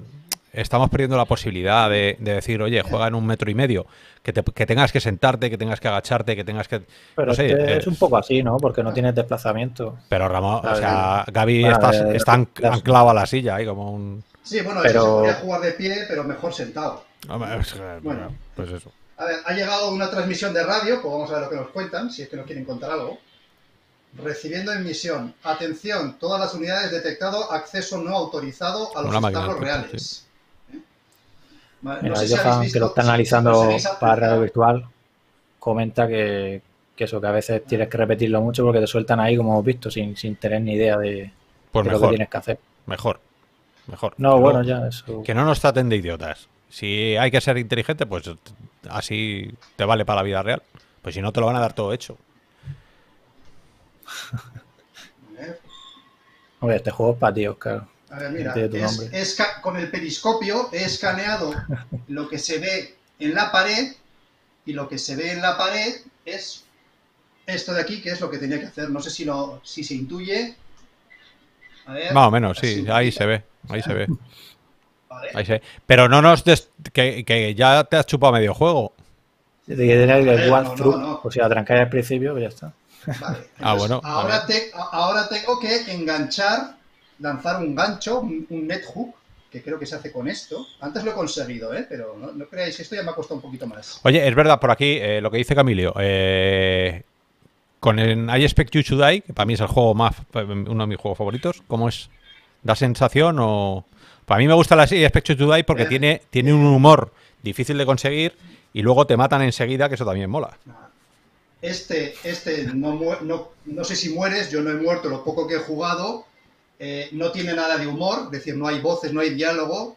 estamos perdiendo la posibilidad de, decir, oye, juega en un metro y medio, que, tengas que sentarte, que tengas que agacharte, que tengas que... Pero es, eh, un poco así, ¿no? Porque no tienes desplazamiento. Pero Ramón, o sea, Gaby está, anclado a la silla ahí como un... Sí, bueno, pero... eso se podría jugar de pie, pero mejor sentado. bueno, pues eso. A ver, ha llegado una transmisión de radio, pues vamos a ver lo que nos cuentan, si es que nos quieren contar algo. Recibiendo emisión. Atención, todas las unidades detectado acceso no autorizado a los estados reales. ¿Eh? Johan, que lo está analizando para radio virtual, comenta que, eso, que a veces tienes que repetirlo mucho porque te sueltan ahí, como hemos visto, sin, tener ni idea de, pues lo que tienes que hacer. Mejor, mejor. No, bueno, ya eso. Que no nos traten de idiotas. Si hay que ser inteligente, pues así te vale para la vida real. Pues si no, te lo van a dar todo hecho. Oye, este juego es para ti, Oscar. A ver, mira, con el periscopio he escaneado lo que se ve en la pared y lo que se ve en la pared es esto de aquí, que es lo que tenía que hacer. No sé si, lo, si se intuye. Más o menos, sí, ahí se ve, ahí se ve. Pero no nos que, ya te has chupado medio juego. De que tener el walkthrough, o sea, trancar al principio, pues ya está. ah, bueno. Ahora, ahora tengo que enganchar, lanzar un gancho, un, net hook, que creo que se hace con esto. Antes lo he conseguido, ¿eh? pero no, creáis, esto ya me ha costado un poquito más. Oye, es verdad, por aquí, eh, lo que dice Camilio, eh, con el I Expect You to Die, que para mí es el juego más, uno de mis juegos favoritos, ¿cómo es? ¿Da sensación o...? Para mí me gusta la serie Spectre to Die porque eh. tiene, tiene un humor difícil de conseguir y luego te matan enseguida, que eso también mola. Este, este no, no, sé si mueres, yo no he muerto, lo poco que he jugado, eh, no tiene nada de humor, es decir, no hay voces, no hay diálogo.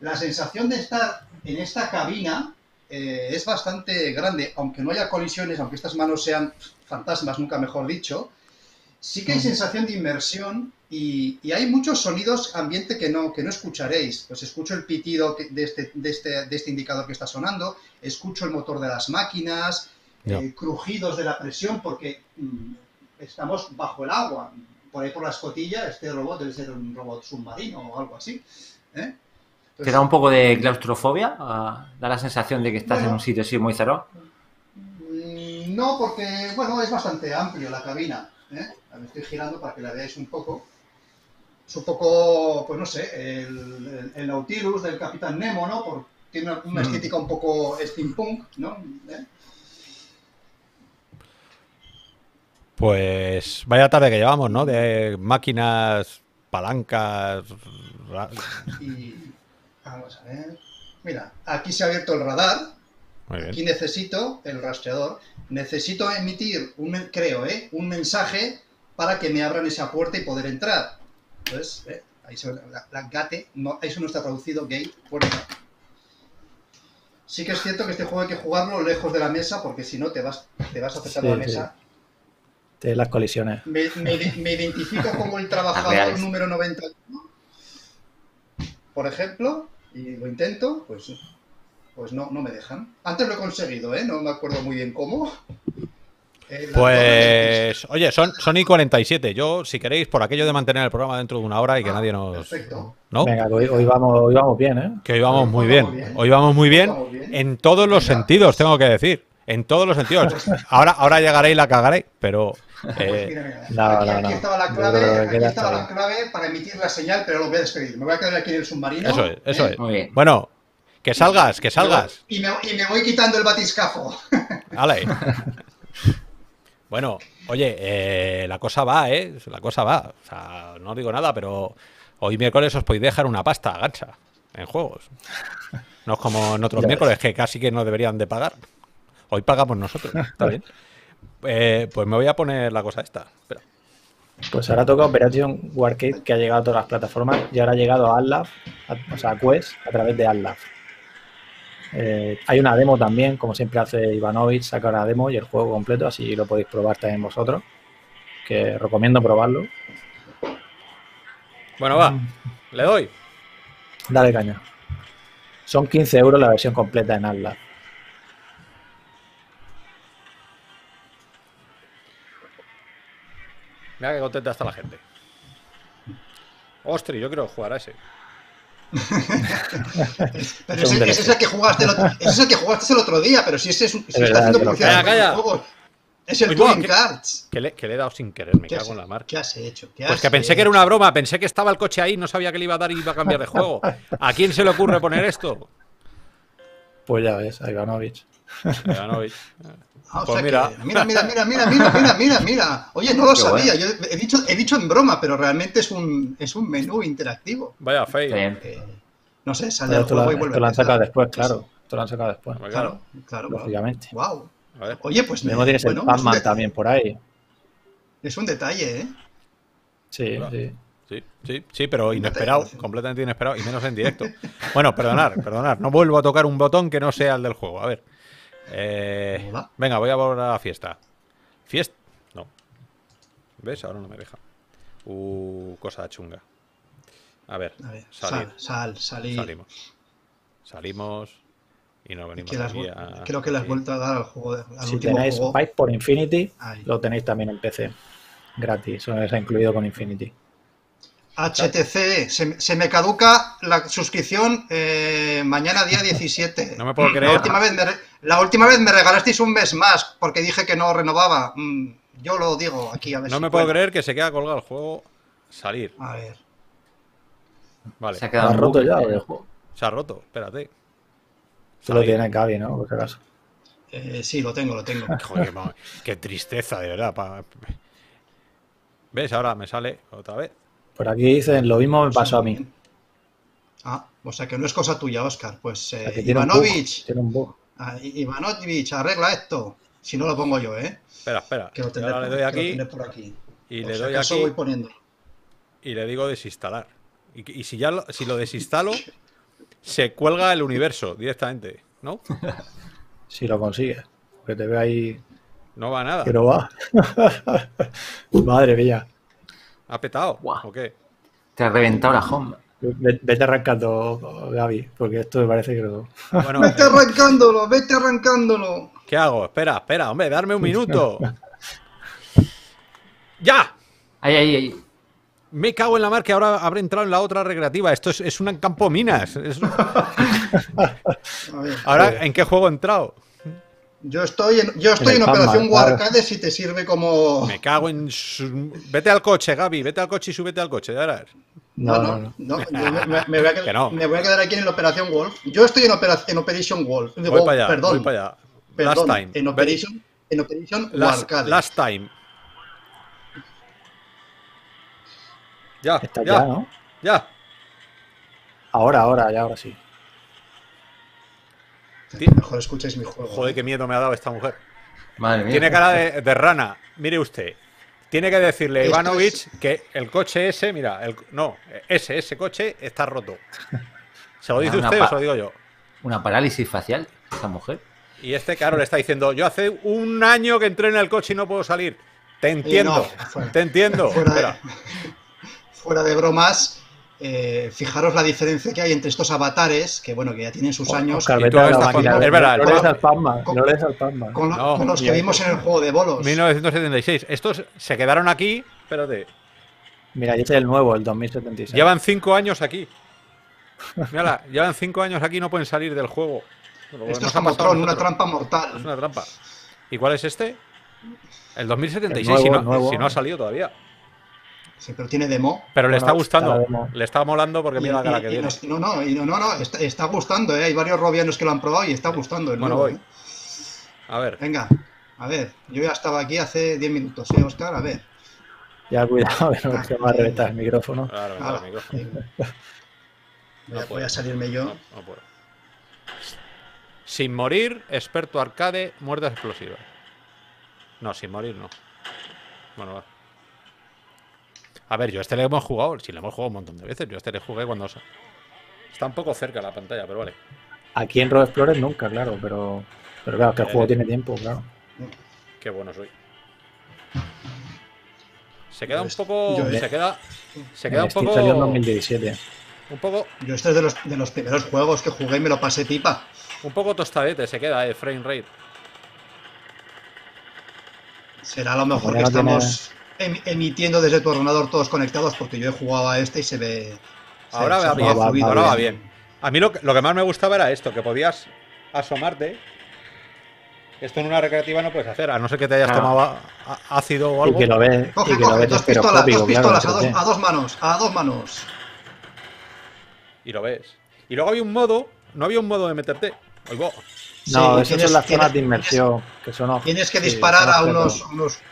La sensación de estar en esta cabina eh, es bastante grande, aunque no haya colisiones, aunque estas manos sean fantasmas, nunca mejor dicho, sí que hay sensación de inmersión y, hay muchos sonidos ambiente que no, que no escucharéis. Pues escucho el pitido de este, de, este, de este indicador que está sonando, escucho el motor de las máquinas, eh, crujidos de la presión, porque mm, estamos bajo el agua. Por ahí por la escotilla, este robot debe ser un robot submarino o algo así. ¿eh? ¿Te da un poco de claustrofobia? ¿Da la sensación de que estás en un sitio así muy cerrado? Mm, no, porque bueno, es bastante amplio la cabina. ¿eh? Me estoy girando para que la veáis un poco. Es un poco, pues no sé, el, el, Nautilus del Capitán Nemo, ¿no? Por, tiene una, mm. estética un poco steampunk, ¿no? ¿Eh? Pues vaya tarde que llevamos, ¿no? De máquinas, palancas. Y vamos a ver. Mira, aquí se ha abierto el radar. Aquí necesito el rastreador. Necesito emitir, un, creo, ¿eh? un mensaje para que me abran esa puerta y poder entrar. Entonces, ¿eh? ahí se la, la, gate, no, eso no está traducido, gate, puerta. Sí que es cierto que este juego hay que jugarlo lejos de la mesa porque si no te vas, te vas a acercar a la mesa. De las colisiones. Me, identifico como el trabajador número 91, por ejemplo, y lo intento, pues pues no, no me dejan. Antes lo he conseguido, ¿eh? No me acuerdo muy bien cómo. Eh, pues, oye, son, son y 47. Yo, si queréis, por aquello de mantener el programa dentro de una hora y que ah, nadie nos. Perfecto. ¿no? Venga, hoy, vamos, hoy vamos bien, ¿eh? Que hoy vamos muy bien. Hoy vamos muy bien, en todos los sentidos, tengo que decir. En todos los sentidos. Ahora, ahora llegaré y la cagaré, pero. Eh... aquí, estaba la clave, aquí estaba la clave para emitir la señal, pero lo voy a despedir. Me voy a quedar aquí en el submarino. Eso es, eso ¿eh? es. Bueno, que salgas, que salgas. Y me, y me voy quitando el batiscafo. Vale. Bueno, oye, eh, la cosa va, ¿eh? La cosa va. O sea, no digo nada, pero hoy miércoles os podéis dejar una pasta gancha en juegos. No es como en otros miércoles que casi que no deberían de pagar. Hoy pagamos nosotros. ¿Está bien? Eh, pues me voy a poner la cosa esta. Espera. Pues ahora toca Operation Warcade, que ha llegado a todas las plataformas y ahora ha llegado a AdLab, o sea, a Quest, a través de AdLab. Eh, hay una demo también, como siempre hace Ivanovich, saca la demo y el juego completo, así lo podéis probar también vosotros, que recomiendo probarlo. Bueno, va, le doy. Dale caña. Son 15 euros la versión completa en Atlas. Mira que contenta está la gente. Ostri, yo quiero jugar a ese. pero ese, es el que jugaste el otro, ese es el que jugaste el otro día, pero si ese es, si está haciendo publicidad calla, Es el Touring Cards. Que le, que le, he dado sin querer, me cago en la marca. ¿Qué has hecho? pues que pensé que era una broma, pensé que estaba el coche ahí, no sabía que le iba a dar y iba a cambiar de juego. ¿A quién se le ocurre poner esto? Pues ya ves, a Ivanovich. Ah, pues mira. mira, mira, mira, mira, mira, mira, mira, Oye, no lo sabía. Yo he dicho, he dicho en broma, pero realmente es un, es un menú interactivo. Vaya feo. Eh, no sé, sale el juego y vuelve. Te lo han sacado después, claro. Te lo han sacado después. Claro, claro. Lógicamente. Wow. Oye, pues me, tienes bueno, el también por ahí. Es un detalle, ¿eh? Sí, sí. Sí, sí, sí, pero inesperado, completamente inesperado, y menos en directo. Bueno, perdonar, perdonar. No vuelvo a tocar un botón que no sea el del juego. A ver. Eh, venga, voy a volver a la fiesta. ¿Fiesta? No. ¿Ves? Ahora no me deja. Uh, cosa chunga. A ver, salir. Sal, salir. Salimos. Salimos y nos venimos Creo que le has vuelto a dar al juego. Al si tenéis Pipe por Infinity, lo tenéis también en PC. Gratis, eso ha incluido con Infinity. HTC, se, me caduca la suscripción eh, mañana día 17. No me puedo creer. La última, vez me, la última vez me regalasteis un mes más porque dije que no renovaba. Mm, yo lo digo aquí a ver No me puedo creer que se queda colgado el juego salir. A ver. Vale. ¿Se ha quedado roto ya el juego? Se ha roto, espérate. Se lo tiene Gaby, ¿no? Por si acaso. Eh, sí, lo tengo, lo tengo. Joder, qué tristeza, de verdad. ¿Ves? Ahora me sale otra vez. Por aquí dicen, lo mismo me pasó a mí. Ah, o sea que no es cosa tuya, Oscar. Pues eh, Ivanovich. Ah, Ivanovich, arregla esto. Si no lo pongo yo, ¿eh? Espera, espera. Que lo tendré, le doy aquí, por aquí. Y le doy aquí. Voy poniendo. Y le digo desinstalar. Y, si ya lo, si lo desinstalo, se cuelga el universo directamente, ¿no? si lo consigues. Porque te veo ahí. No va nada. Pero va. Madre mía. ¿Ha petado? ¿O qué? Te ha reventado la home. Vete arrancando, Gaby, porque esto me parece que no. vete arrancándolo, vete arrancándolo. ¿Qué hago? Espera, espera, hombre, darme un minuto. ¡Ya! Ahí, ahí, ahí. Me cago en la mar que ahora habré entrado en la otra recreativa. Esto es, un campo minas. ahora, ¿en qué juego he entrado? Yo estoy en, yo estoy en, Operación Warcade si te sirve como. Me cago en. Vete al coche, Gaby, vete al coche y súbete al coche, ya No, no, no. me, voy a quedar, me, voy a quedar, aquí en la Operación Wolf. Yo estoy en, en Operation Wolf. Voy para allá, perdón. Voy para allá. Perdón, last time. En Operation, en Operation last, Warcade. Last time. Ya, Está ya, ¿no? Ya. Ahora, ahora, ya, ahora sí. Mejor escuchéis mi juego. Joder, qué miedo me ha dado esta mujer. Madre mía. Tiene cara de, rana. Mire usted. Tiene que decirle a Ivanovich que el coche ese, mira, el, no, ese, ese coche está roto. ¿Se lo dice usted o se lo digo yo? Una parálisis facial, esta mujer. Y este, claro, le está diciendo, yo hace un año que entré en el coche y no puedo salir. Te entiendo, te entiendo. Fuera de, fuera de bromas, eh, fijaros la diferencia que hay entre estos avatares, que bueno, que ya tienen sus años. es verdad. No lees al Pamma. Con, no Con, los que vimos en el juego de bolos. 1976. Estos se quedaron aquí. Espérate. Mira, este es el nuevo, el 2076. Llevan cinco años aquí. Mira, llevan cinco años aquí y no pueden salir del juego. Esto es como Tron, una trampa mortal. Es una trampa. ¿Y cuál es este? El 2076, si, no, ha salido todavía. Sí, pero tiene demo. Pero le está gustando. Le está molando porque mira la cara que viene. No, no, no, no, no está, gustando, ¿eh? Hay varios robianos que lo han probado y está gustando el bueno, voy. ¿eh? A ver. Venga, a ver. Yo ya estaba aquí hace 10 minutos, ¿eh, Oscar? A ver. Ya, cuidado, que no se me va a reventar el micrófono. Claro, ah, el micrófono. no voy a salirme yo. No, puedo. Sin morir, experto arcade, muertes explosivas. No, sin morir no. Bueno, va. A ver, yo este le hemos jugado, si le hemos jugado un montón de veces. Yo este le jugué cuando. Está un poco cerca la pantalla, pero vale. Aquí en Road Explorer nunca, claro, pero. Pero claro, que el juego eh, tiene tiempo, claro. Qué bueno soy. Se queda un poco. se queda. Se queda un poco. Salió en 2017. Un poco. Yo este es de los, de los primeros juegos que jugué y me lo pasé pipa. Un poco tostadete se queda, eh, frame rate. Será lo mejor que estamos emitiendo desde tu ordenador todos conectados porque yo he jugado a este y se ve... Ahora, va, bien, ahora va bien. A mí lo, lo, que más me gustaba era esto, que podías asomarte. Esto en una recreativa no puedes hacer, a no ser que te hayas tomado ácido o algo. Y que lo ves. Coge, coge, dos pistolas, dos pistolas a, dos, a dos manos, a dos manos. Y lo ves. Y luego había un modo, no había un modo de meterte. Oigo, no, eso es la zona de inmersión. que son tienes que disparar a unos,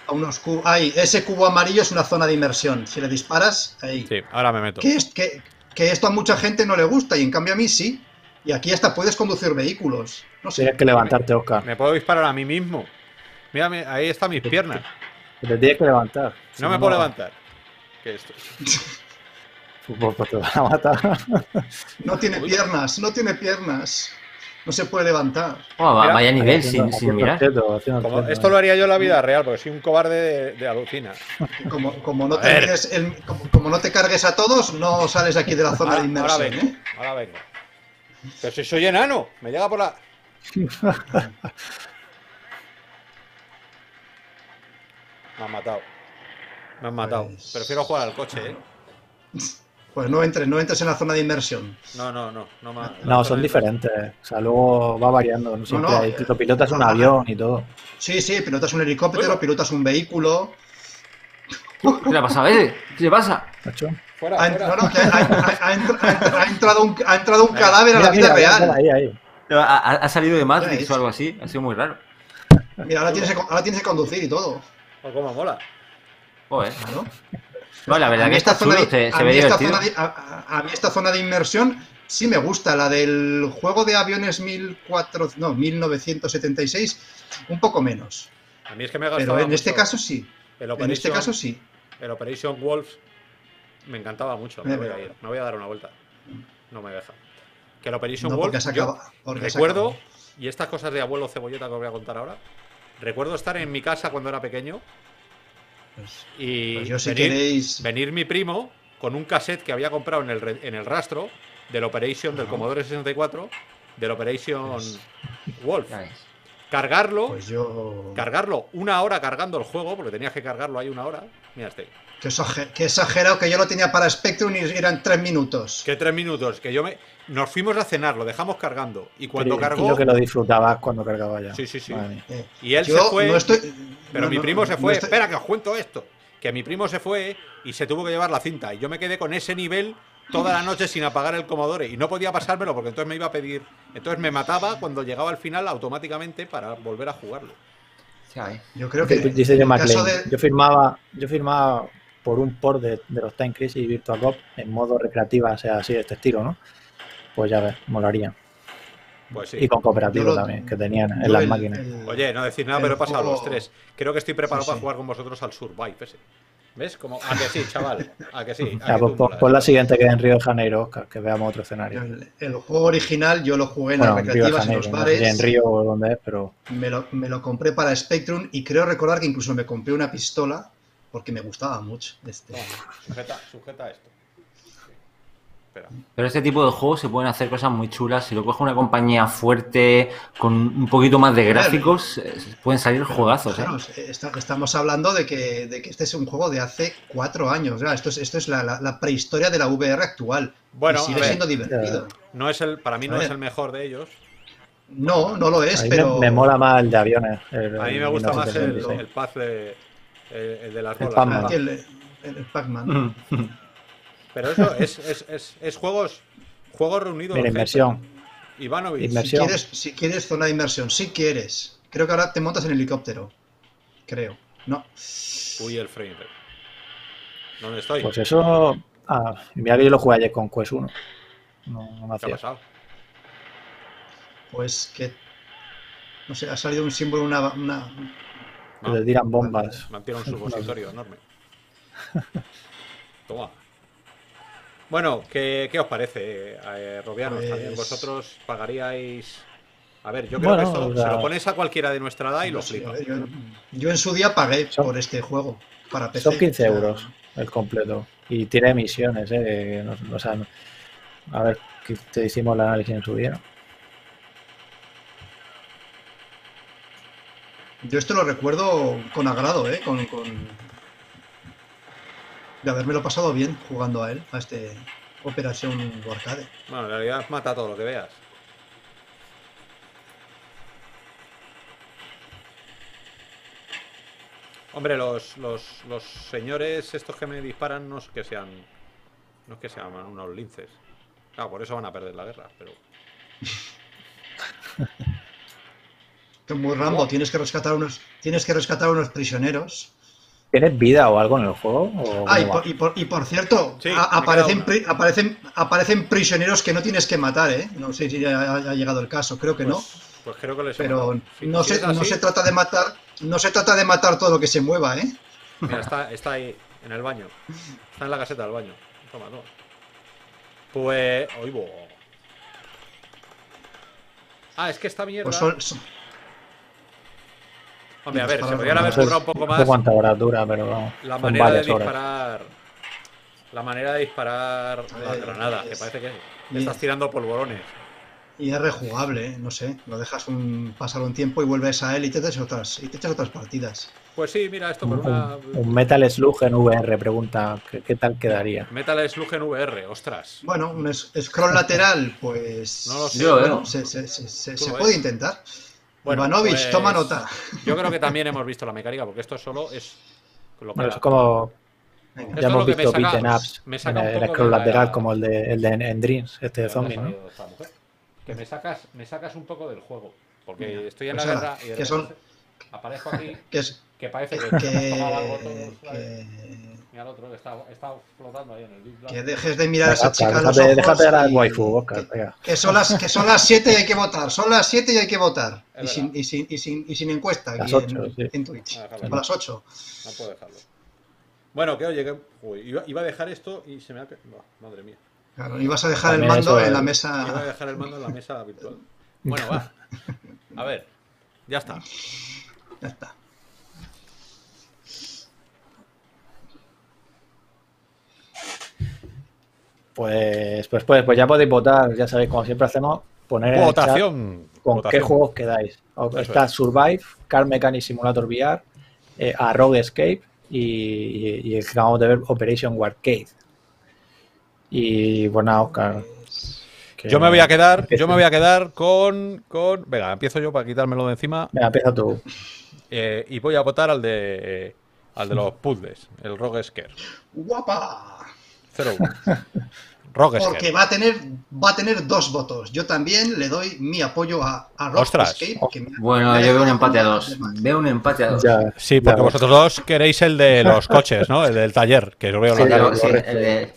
a unos cubos. Ahí, ese cubo amarillo es una zona de inmersión. Si le disparas, ahí. Sí, ahora me meto. Que, es, que, que esto a mucha gente no le gusta y en cambio a mí sí. Y aquí hasta puedes conducir vehículos. No sé. Tienes que levantarte, Oscar. Me puedo disparar a mí mismo. Mírame, ahí están mis piernas. Te tienes que levantar. No me puedo levantar. ¿Qué es esto? Pues te van a matar. No tiene piernas, no tiene piernas no se puede levantar. Oh, vaya nivel, sin, mirar. esto lo haría yo en la vida real, porque soy un cobarde de, alucina. Como, no te como, no te cargues a todos, no sales aquí de la zona de inmersión. Ahora vengo, ¿eh? ahora vengo. Pero si soy enano, me llega por la. me han matado. Me han matado. Pues Prefiero jugar al coche, ¿eh? Pues no entres, no entres en la zona de inmersión. No, no, no. No, no son diferentes. O sea, luego va variando. No siempre hay, pilotas un avión y todo. Sí, sí, pilotas un helicóptero, pilotas un vehículo. ¿Qué le ha pasado ¿Qué le pasa? Fuera, ha, entrado un, ha entrado un cadáver a la vida real. Ahí, ahí. Ha, salido de Matrix o algo así. Ha sido muy raro. Mira, ahora tienes que, ahora tienes que conducir y todo. Oh, ¿Cómo mola? Joder. ¿no? No, la verdad que esta zona se, ve divertido. a, mí esta zona de inmersión sí me gusta, la del juego de aviones 1400, no, 1976, un poco menos. A mí es que me ha Pero en este caso sí. en este caso sí. El Operation Wolf me encantaba mucho. Me voy a ir. Me voy a dar una vuelta. No me deja. Que el Operation Wolf. recuerdo, y estas cosas de abuelo cebolleta que os voy a contar ahora. Recuerdo estar en mi casa cuando era pequeño pues, y pues venir, venir, mi primo con un cassette que había comprado en el, en el rastro del Operation del Commodore 64, del Operation pues, Wolf. Cargarlo, pues yo... cargarlo una hora cargando el juego, porque tenías que cargarlo ahí una hora. Mira este. Qué, exagerado que yo lo tenía para Spectrum y eran tres minutos. ¿Qué tres minutos? Que yo me. Nos fuimos a cenar, lo dejamos cargando. Y cuando cargó. Yo que lo disfrutabas cuando cargaba ya. Sí, sí, sí. y él se fue. Pero mi primo se fue. Espera, que os cuento esto. Que mi primo se fue y se tuvo que llevar la cinta. Y yo me quedé con ese nivel toda la noche sin apagar el Commodore. Y no podía pasármelo porque entonces me iba a pedir. Entonces me mataba cuando llegaba al final automáticamente para volver a jugarlo. Yo creo que. Dice yo, yo firmaba. Yo firmaba por un port de, los Time Crisis y Virtual Cop en modo recreativa, o sea, así de este estilo, ¿no? Pues ya ves, molaría. Pues sí. Y con cooperativo también, que tenían en las máquinas. Oye, no decir nada, pero he pasado los tres. Creo que estoy preparado para jugar con vosotros al Survive ese. ¿Ves? Como, a que sí, chaval, a que sí. A pues, la siguiente que en Río de Janeiro, Oscar, que veamos otro escenario. El, juego original yo lo jugué en las recreativas en los bares. en Río o donde es, pero. Me lo, me lo compré para Spectrum y creo recordar que incluso me compré una pistola porque me gustaba mucho. Este... sujeta, sujeta esto. Pero este tipo de juegos se pueden hacer cosas muy chulas. Si lo coge una compañía fuerte, con un poquito más de gráficos, eh, pueden salir juegazos. ¿eh? estamos hablando de que, de que, este es un juego de hace cuatro años. Esto es, esto es la, prehistoria de la VR actual. Bueno, sigue siendo divertido. No es el, para mí no es el mejor de ellos. No, no lo es, pero. Me, mola más el de aviones. a mí me gusta más el, el, de, el, de las bolas. El, el Pac-Man. Pero eso es, es, es, es juegos, juegos reunidos. Mira, inversión. Ivanovich. Si quieres, si quieres zona de inmersión, si quieres. Creo que ahora te montas en helicóptero. Creo. No. Uy, el frame ¿Dónde estoy? Pues eso. Ah, mira que yo lo jugué ayer con Quest 1. No, no me hacía. ¿Qué ha pasado? Pues que. No sé, ha salido un símbolo, una. una... No, le tiran bombas. Me han tirado un supositorio enorme. Toma. Bueno, ¿qué, os parece, eh, Robianos? Pues ¿Vosotros pagaríais...? A ver, yo creo que esto se lo pones a cualquiera de nuestra edad y lo flipa. Yo, en su día pagué por este juego para PC. Son 15 euros el completo. Y tiene misiones, ¿eh? a ver, que te hicimos el análisis en su día. Yo esto lo recuerdo con agrado, ¿eh? con, de haberme pasado bien jugando a él, a este Operación Arcade. Bueno, en realidad mata todo lo que veas. Hombre, los, los, los, señores estos que me disparan no es que sean. No es que sean unos linces. Claro, por eso van a perder la guerra, pero. muy Rambo, tienes que rescatar unos. Tienes que rescatar unos prisioneros ¿Tienes vida o algo en el juego? ah, y por, cierto, aparecen, aparecen, aparecen prisioneros que no tienes que matar, ¿eh? No sé si ha, llegado el caso, creo que pues, no. Pues creo que les Pero no, se, no se trata de matar, no se trata de matar todo lo que se mueva, ¿eh? Mira, está, está ahí, en el baño. Está en la caseta del baño. Toma, toma. Pues. Oigo. Ah, es que esta mierda. Pues Hombre, a ver, se podría haber currado un poco más. cuánta hora dura, pero La manera de disparar. La manera de disparar la granada, que parece que estás tirando polvorones. Y es rejugable, ¿eh? no sé. Lo dejas un, pasar un tiempo y vuelves a él y te echas otras, y te echas otras partidas. Pues sí, mira, esto por un, una. Un Metal Slug en VR, pregunta, ¿qué, tal quedaría? Metal Slug en VR, ostras. Bueno, un scroll lateral, pues. No lo sé. Yo, se, se, se, se puede intentar. Bueno, Ivanovich, toma pues, nota. Yo creo que también hemos visto la mecánica, porque esto solo es. Lo que es como. Ya hemos visto beaten ups en el scroll lateral, como el de, el de en Dreams, este de zombie, ¿no? Que me sacas, me sacas un poco del juego. Porque estoy en la pues guerra y de son... aparezco aquí. Que, es, que parece que, que, algo Mira el otro que está, está, flotando ahí en el Big Que dejes de mirar a esa chica a los ojos. Déjate a la waifu, Oscar. Que, que, son las, que son las 7 y hay que votar. Son las 7 y hay que votar. Y sin, y, sin, y, sin, y sin, encuesta las 8, en, sí. en, Twitch. Ah, a las 8. No puedo dejarlo. Bueno, que oye, que uy, iba, iba, a dejar esto y se me ha... Oh, madre mía. Claro, ibas a dejar También el mando en la mesa... Iba a dejar el mando en la mesa virtual. Bueno, va. A ver, ya está. Ya está. Pues, pues, pues, pues ya podéis votar, ya sabéis, como siempre hacemos, poner en votación, el chat con qué juegos quedáis. Está Survive, Car Mechanic Simulator VR, eh, a Rogue Escape y, el que acabamos de ver, Operation Warcade. Y bueno, pues Oscar. Yo me voy a quedar, yo me voy a quedar con, con. Venga, empiezo yo para quitármelo de encima. Venga, empieza tú. Eh, y voy a votar al de al de los puzzles, el Rogue Scare. ¡Guapa! 0-1. Porque va a tener va a tener dos votos. Yo también le doy mi apoyo a, a Rock bueno, yo veo un empate a dos. Veo un empate a dos. sí, porque vosotros dos queréis el de los coches, ¿no? El del taller, que os veo sí, la sí, el, de,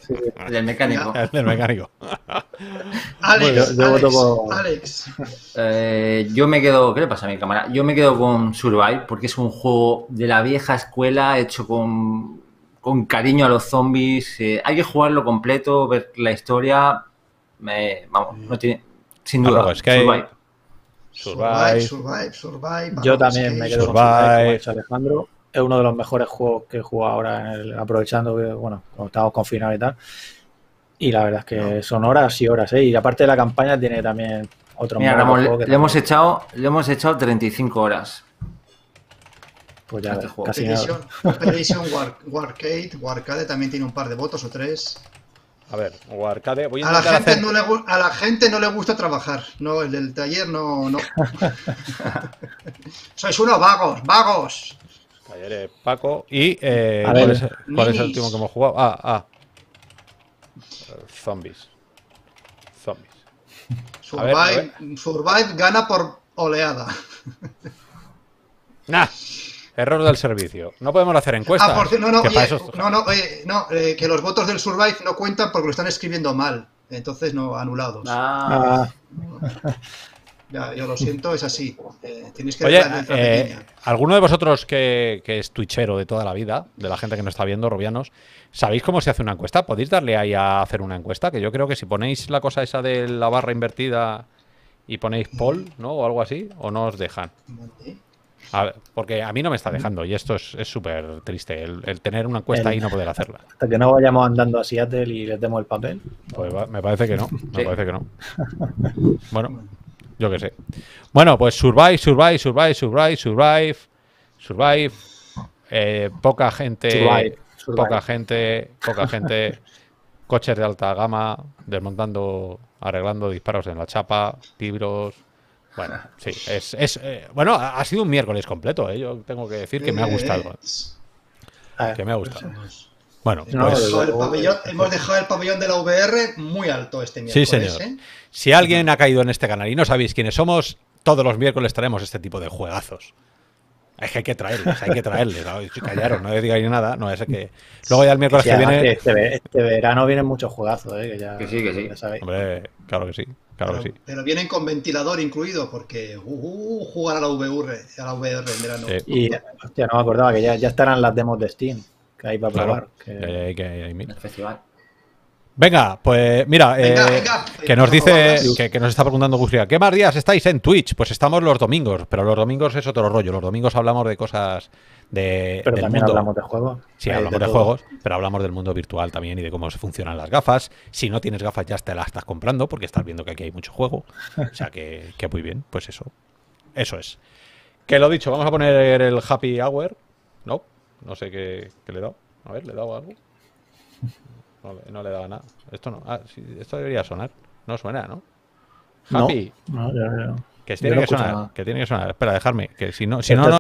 el, del mecánico. El del mecánico. Alex, yo, Alex, Alex. Eh, yo me quedo. ¿Qué le pasa a mi cámara? Yo me quedo con Survive porque es un juego de la vieja escuela hecho con con cariño a los zombies. Eh, hay que jugarlo completo, ver la historia. vamos, no tiene. Sin duda. es que survive. Survive. Survive, survive, Yo también me quedo con Survive, Alejandro. Es uno de los mejores juegos que he jugado ahora, aprovechando que, bueno, cuando estamos confinados y tal. Y la verdad es que son horas y horas, ¿eh? Y aparte de la campaña tiene también otro Mira, Ramón, le, hemos echado, le hemos echado 35 horas. Pues ya, este casi nada. War, Warcade, Warcade también tiene un par de votos o tres. A ver, Warcade. Voy a, a, la gente no le, a la gente no le gusta trabajar. No, el del taller no. no. Sois unos vagos, vagos. Talleres Paco. ¿Y eh, ¿cuál, es, ¿cuál, es, el último que hemos jugado? Ah, ah. Zombies. Zombies. Survive, Survive gana por oleada. Nah. Error del servicio. No podemos hacer encuestas. Ah, por no, no, no, no, no eh, que los votos del Survive no cuentan porque lo están escribiendo mal. Entonces no, anulados. Ah. Ya, yo lo siento, es así. Eh, tienes que Oye, eh, ¿alguno de vosotros que, que, es twitchero de toda la vida, de la gente que nos está viendo, Robianos, ¿sabéis cómo se hace una encuesta? ¿Podéis darle ahí a hacer una encuesta? Que yo creo que si ponéis la cosa esa de la barra invertida y ponéis poll, ¿no? O algo así, o no os dejan. A ver, porque a mí no me está dejando y esto es súper triste, el, tener una encuesta y no poder hacerla. Hasta que no vayamos andando a Seattle y les demos el papel. Pues me parece que no, me parece que no. Bueno, yo qué sé. Bueno, pues Survive, Survive, Survive, Survive, Survive, Survive. Eh, poca gente, poca gente, poca gente. Coches de alta gama, desmontando, arreglando disparos en la chapa, libros, bueno, sí, es, es eh, bueno, ha sido un miércoles completo, ¿eh? yo tengo que decir que me ha gustado. Que me ha gustado. Bueno, pues, hemos dejado el pabellón de la VR muy alto este miércoles. Sí, señor. ¿eh? Si alguien ha caído en este canal y no sabéis quiénes somos, todos los miércoles traemos este tipo de juegazos. Es que hay que traerles, hay que traerles. Callaron, no digáis nada. No, es que. Luego ya el miércoles que viene. Este, este, verano vienen muchos juegazos, ¿eh? Que, ya, que sí, que sí. Hombre, claro que sí. Claro pero, que sí. pero vienen con ventilador incluido, porque uh, uh jugar a la VR, a la VR en verano. Y, hostia, no me acordaba que ya, ya estarán las demos de Steam, que hay para probar. Que... hay, que hay, El festival. Venga, pues mira, eh, que nos dice, que, nos está preguntando Gusria, ¿qué más días estáis en Twitch? Pues estamos los domingos, pero los domingos es otro rollo. Los domingos hablamos de cosas de, pero también hablamos de juegos. Sí, hablamos de, juegos, pero hablamos del mundo virtual también y de cómo se funcionan las gafas. Si no tienes gafas ya te las estás comprando porque estás viendo que aquí hay mucho juego. O sea que, que muy bien, pues eso. Eso es. Que lo dicho, vamos a poner el Happy Hour. No, no sé qué, le he dado. A ver, ¿le he dado algo? No, le daba nada. Esto no. Ah, sí, esto debería sonar. No suena, ¿no? Happy. No, Que tiene que sonar. Que tiene que sonar. Espera, dejarme. Que si no, si no, no.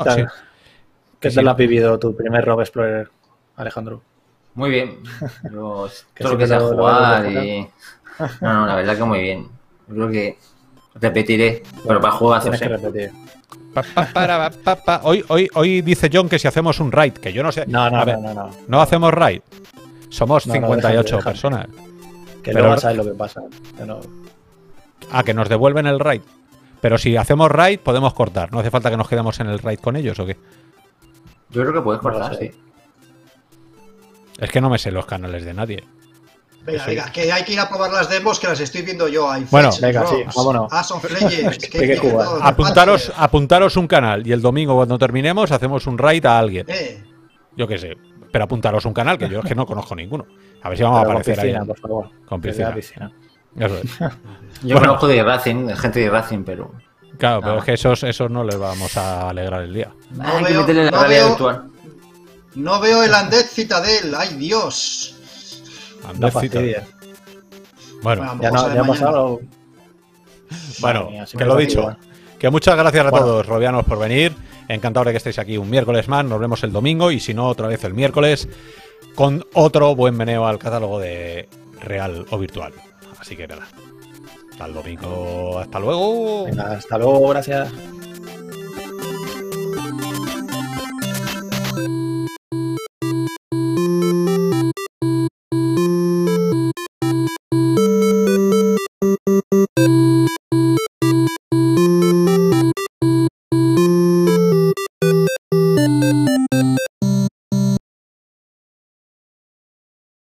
¿Qué tal has vivido tu primer Rob Explorer, Alejandro? Muy bien. Yo, todo lo que sea jugar y. No, no, la verdad que muy bien. Yo creo que repetiré, pero para jugar que repetir. hoy, hoy, hoy dice John que si hacemos un raid, que yo no sé. No, no, no, no, no. hacemos raid. Somos 58 personas. Que pero... luego sabes lo que pasa. Ah, que nos devuelven el raid. Pero si hacemos raid, podemos cortar. ¿No hace falta que nos quedemos en el raid con ellos o qué? Yo creo que puedes cortar, sí. Es que no me sé los canales de nadie. Venga, venga, que hay que ir a probar las demos que las estoy viendo yo. ahí. bueno, venga, sí, vámonos. apuntaros, apuntaros un canal y el domingo cuando terminemos hacemos un raid a alguien. Eh. Yo qué sé. Pero apuntaros un canal que yo es que no conozco ninguno. A ver si vamos a aparecer piscina, ahí. por favor. Con piscina. Eso es. yo conozco de Racing, gente de Racing, pero. Claro, pero es que esos, esos no les vamos a alegrar el día. No Hay veo, que la no veo, virtual. No veo el Undead Citadel, ¡ay Dios! Undead Citadel. Bueno, ya, no, ya ha pasado. Bueno, que lo dicho. Que muchas gracias a todos, Robianos, por venir. Encantado de que estéis aquí un miércoles más. Nos vemos el domingo y si no, otra vez el miércoles con otro buen meneo al catálogo de real o virtual. Así que nada. Hasta el domingo. Hasta luego. hasta luego. Gracias.